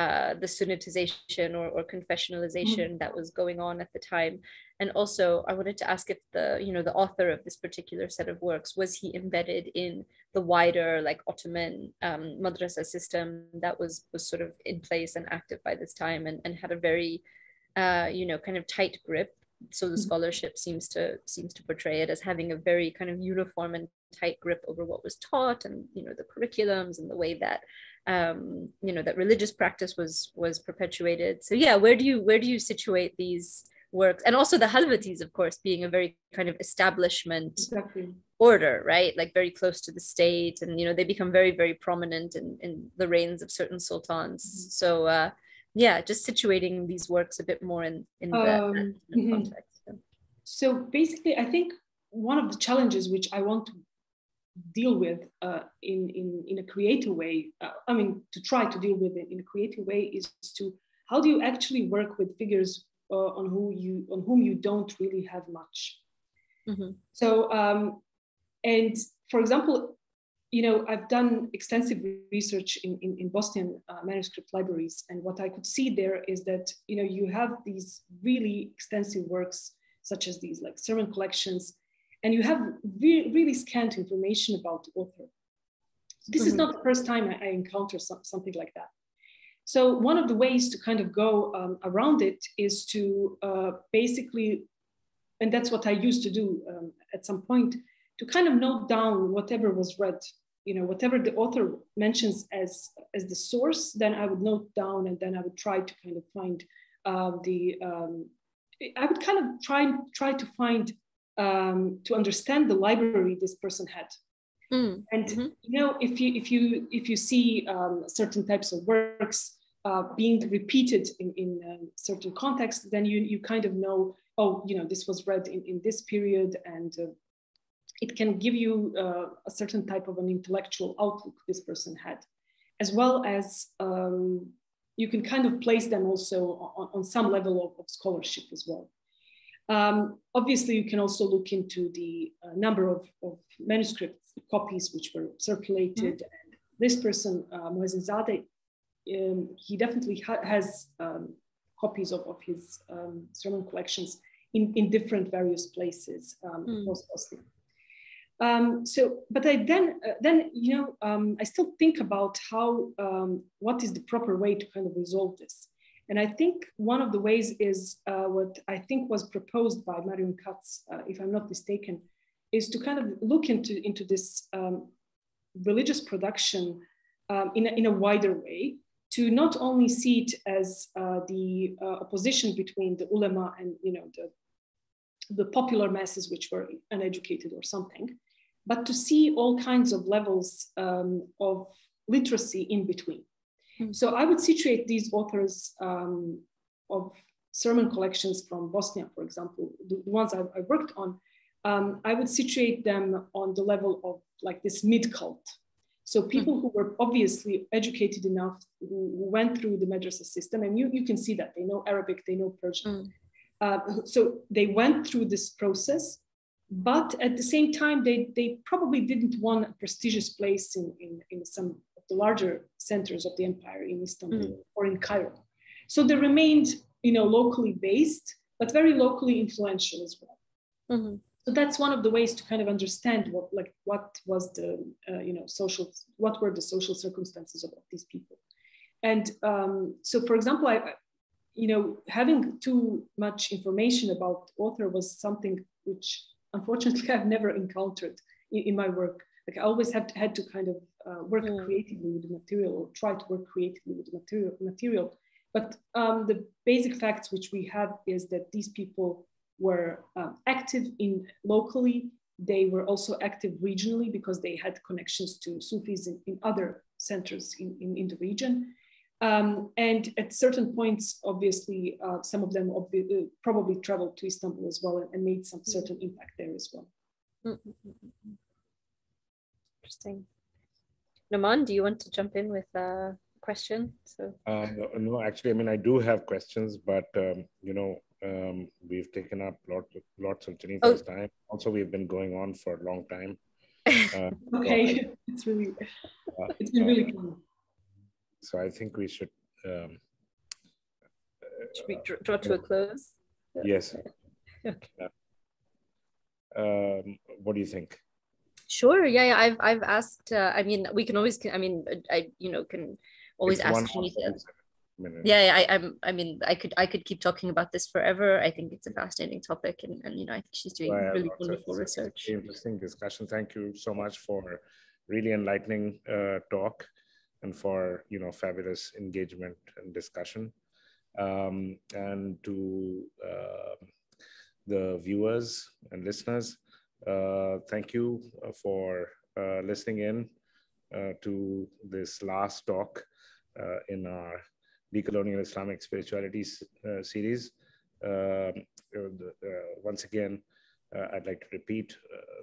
uh, the sunnitization or, or confessionalization mm-hmm. that was going on at the time and also i wanted to ask if the you know the author of this particular set of works was he embedded in the wider like ottoman um, madrasa system that was was sort of in place and active by this time and, and had a very uh, you know, kind of tight grip. So the mm-hmm. scholarship seems to seems to portray it as having a very kind of uniform and tight grip over what was taught, and you know, the curriculums and the way that um, you know that religious practice was was perpetuated. So yeah, where do you where do you situate these works and also the Halvetis, of course, being a very kind of establishment exactly. order, right? Like very close to the state, and you know they become very very prominent in in the reigns of certain sultans. Mm-hmm. So uh, yeah just situating these works a bit more in in the, um, mm-hmm. context so basically i think one of the challenges which i want to deal with uh, in, in in a creative way uh, i mean to try to deal with it in a creative way is to how do you actually work with figures uh, on who you on whom you don't really have much mm-hmm. so um, and for example you know, I've done extensive research in, in, in Bosnian uh, manuscript libraries. And what I could see there is that, you know, you have these really extensive works, such as these like sermon collections, and you have re- really scant information about the author. This mm-hmm. is not the first time I, I encounter some, something like that. So one of the ways to kind of go um, around it is to uh, basically, and that's what I used to do um, at some point, to kind of note down whatever was read you know whatever the author mentions as as the source then i would note down and then i would try to kind of find uh, the um, i would kind of try try to find um, to understand the library this person had mm. and mm-hmm. you know if you if you if you see um, certain types of works uh, being repeated in, in um, certain contexts then you you kind of know oh you know this was read in, in this period and uh, it can give you uh, a certain type of an intellectual outlook this person had, as well as um, you can kind of place them also on, on some level of, of, scholarship as well. Um, obviously, you can also look into the uh, number of, of manuscript copies which were circulated. Mm-hmm. And this person, uh, Zadeh, um, he definitely ha- has um, copies of, of his um, sermon collections in, in different various places um, mm. across Bosnia. Um, so, but I then, uh, then you know, um, I still think about how, um, what is the proper way to kind of resolve this. And I think one of the ways is uh, what I think was proposed by Marion Katz, uh, if I'm not mistaken, is to kind of look into, into this um, religious production um, in, a, in a wider way, to not only see it as uh, the uh, opposition between the ulama and you know the, the popular masses which were uneducated or something, but to see all kinds of levels um, of literacy in between. Mm-hmm. So I would situate these authors um, of sermon collections from Bosnia, for example, the, ones I, I, worked on, um, I would situate them on the level of like this mid cult. So people mm-hmm. who were obviously educated enough, who, who, went through the madrasa system, and you, you can see that they know Arabic, they know Persian. Mm. Uh, so they went through this process but at the same time, they, they probably didn't want a prestigious place in, in, in some of the larger centers of the empire in Istanbul mm. or in Cairo. So they remained, you know, locally based, but very locally influential as well. Mm-hmm. So that's one of the ways to kind of understand what, like, what was the, uh, you know, social, what were the social circumstances of, of these people. And um, so, for example, I, you know, having too much information about author was something which unfortunately I've never encountered in, in my work. Like I always have to, had to kind of uh, work mm. creatively with the material or try to work creatively with the material. material. But um, the basic facts which we have is that these people were um, active in locally. They were also active regionally because they had connections to Sufis in, in other centers in, in, in the region. Um, and at certain points, obviously, uh, some of them obvi- uh, probably traveled to Istanbul as well and, and made some mm-hmm. certain impact there as well. Mm-hmm. Interesting. Nauman, do you want to jump in with a question? So, uh, no, actually, I mean, I do have questions, but um, you know, um, we've taken up lot, lots of Dženita's oh. time. Also, we've been going on for a long time. Uh, okay, so I, it's really, uh, it's been really cool. So I think we should. Um, should we draw to a close? Yes. okay. Um, what do you think? Sure. Yeah, yeah. I've I've asked. Uh, I mean, we can always. I mean, I you know can always it's ask Yeah, I, I'm. I mean, I could I could keep talking about this forever. I think it's a fascinating topic, and, and you know, I think she's doing well, really wonderful research. Interesting discussion. Thank you so much for really enlightening uh, talk and for you know fabulous engagement and discussion. Um, and to uh, the viewers and listeners uh, thank you uh, for uh, listening in uh, to this last talk uh, in our decolonial islamic spirituality series. Um, once again i'd like to repeat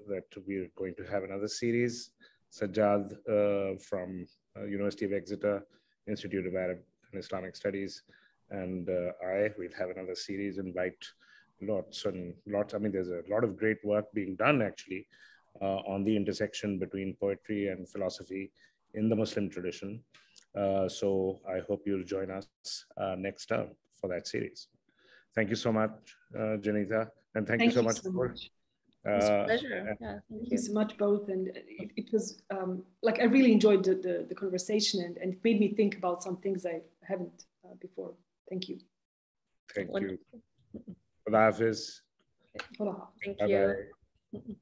that we're going to have another series sajjad from uh, University of Exeter, Institute of Arab and Islamic Studies, and uh, I will have another series invite lots and lots. I mean, there's a lot of great work being done actually uh, on the intersection between poetry and philosophy in the Muslim tradition. Uh, so I hope you'll join us uh, next term for that series. Thank you so much, uh, Dženita, and thank, thank you so you much so for much. Uh, pleasure. Yeah, thank you so much, both. And it, it was um, like I really enjoyed the, the, the, conversation and, and it made me think about some things I haven't uh, before. Thank you. Thank you. Allah Hafiz. Thank you.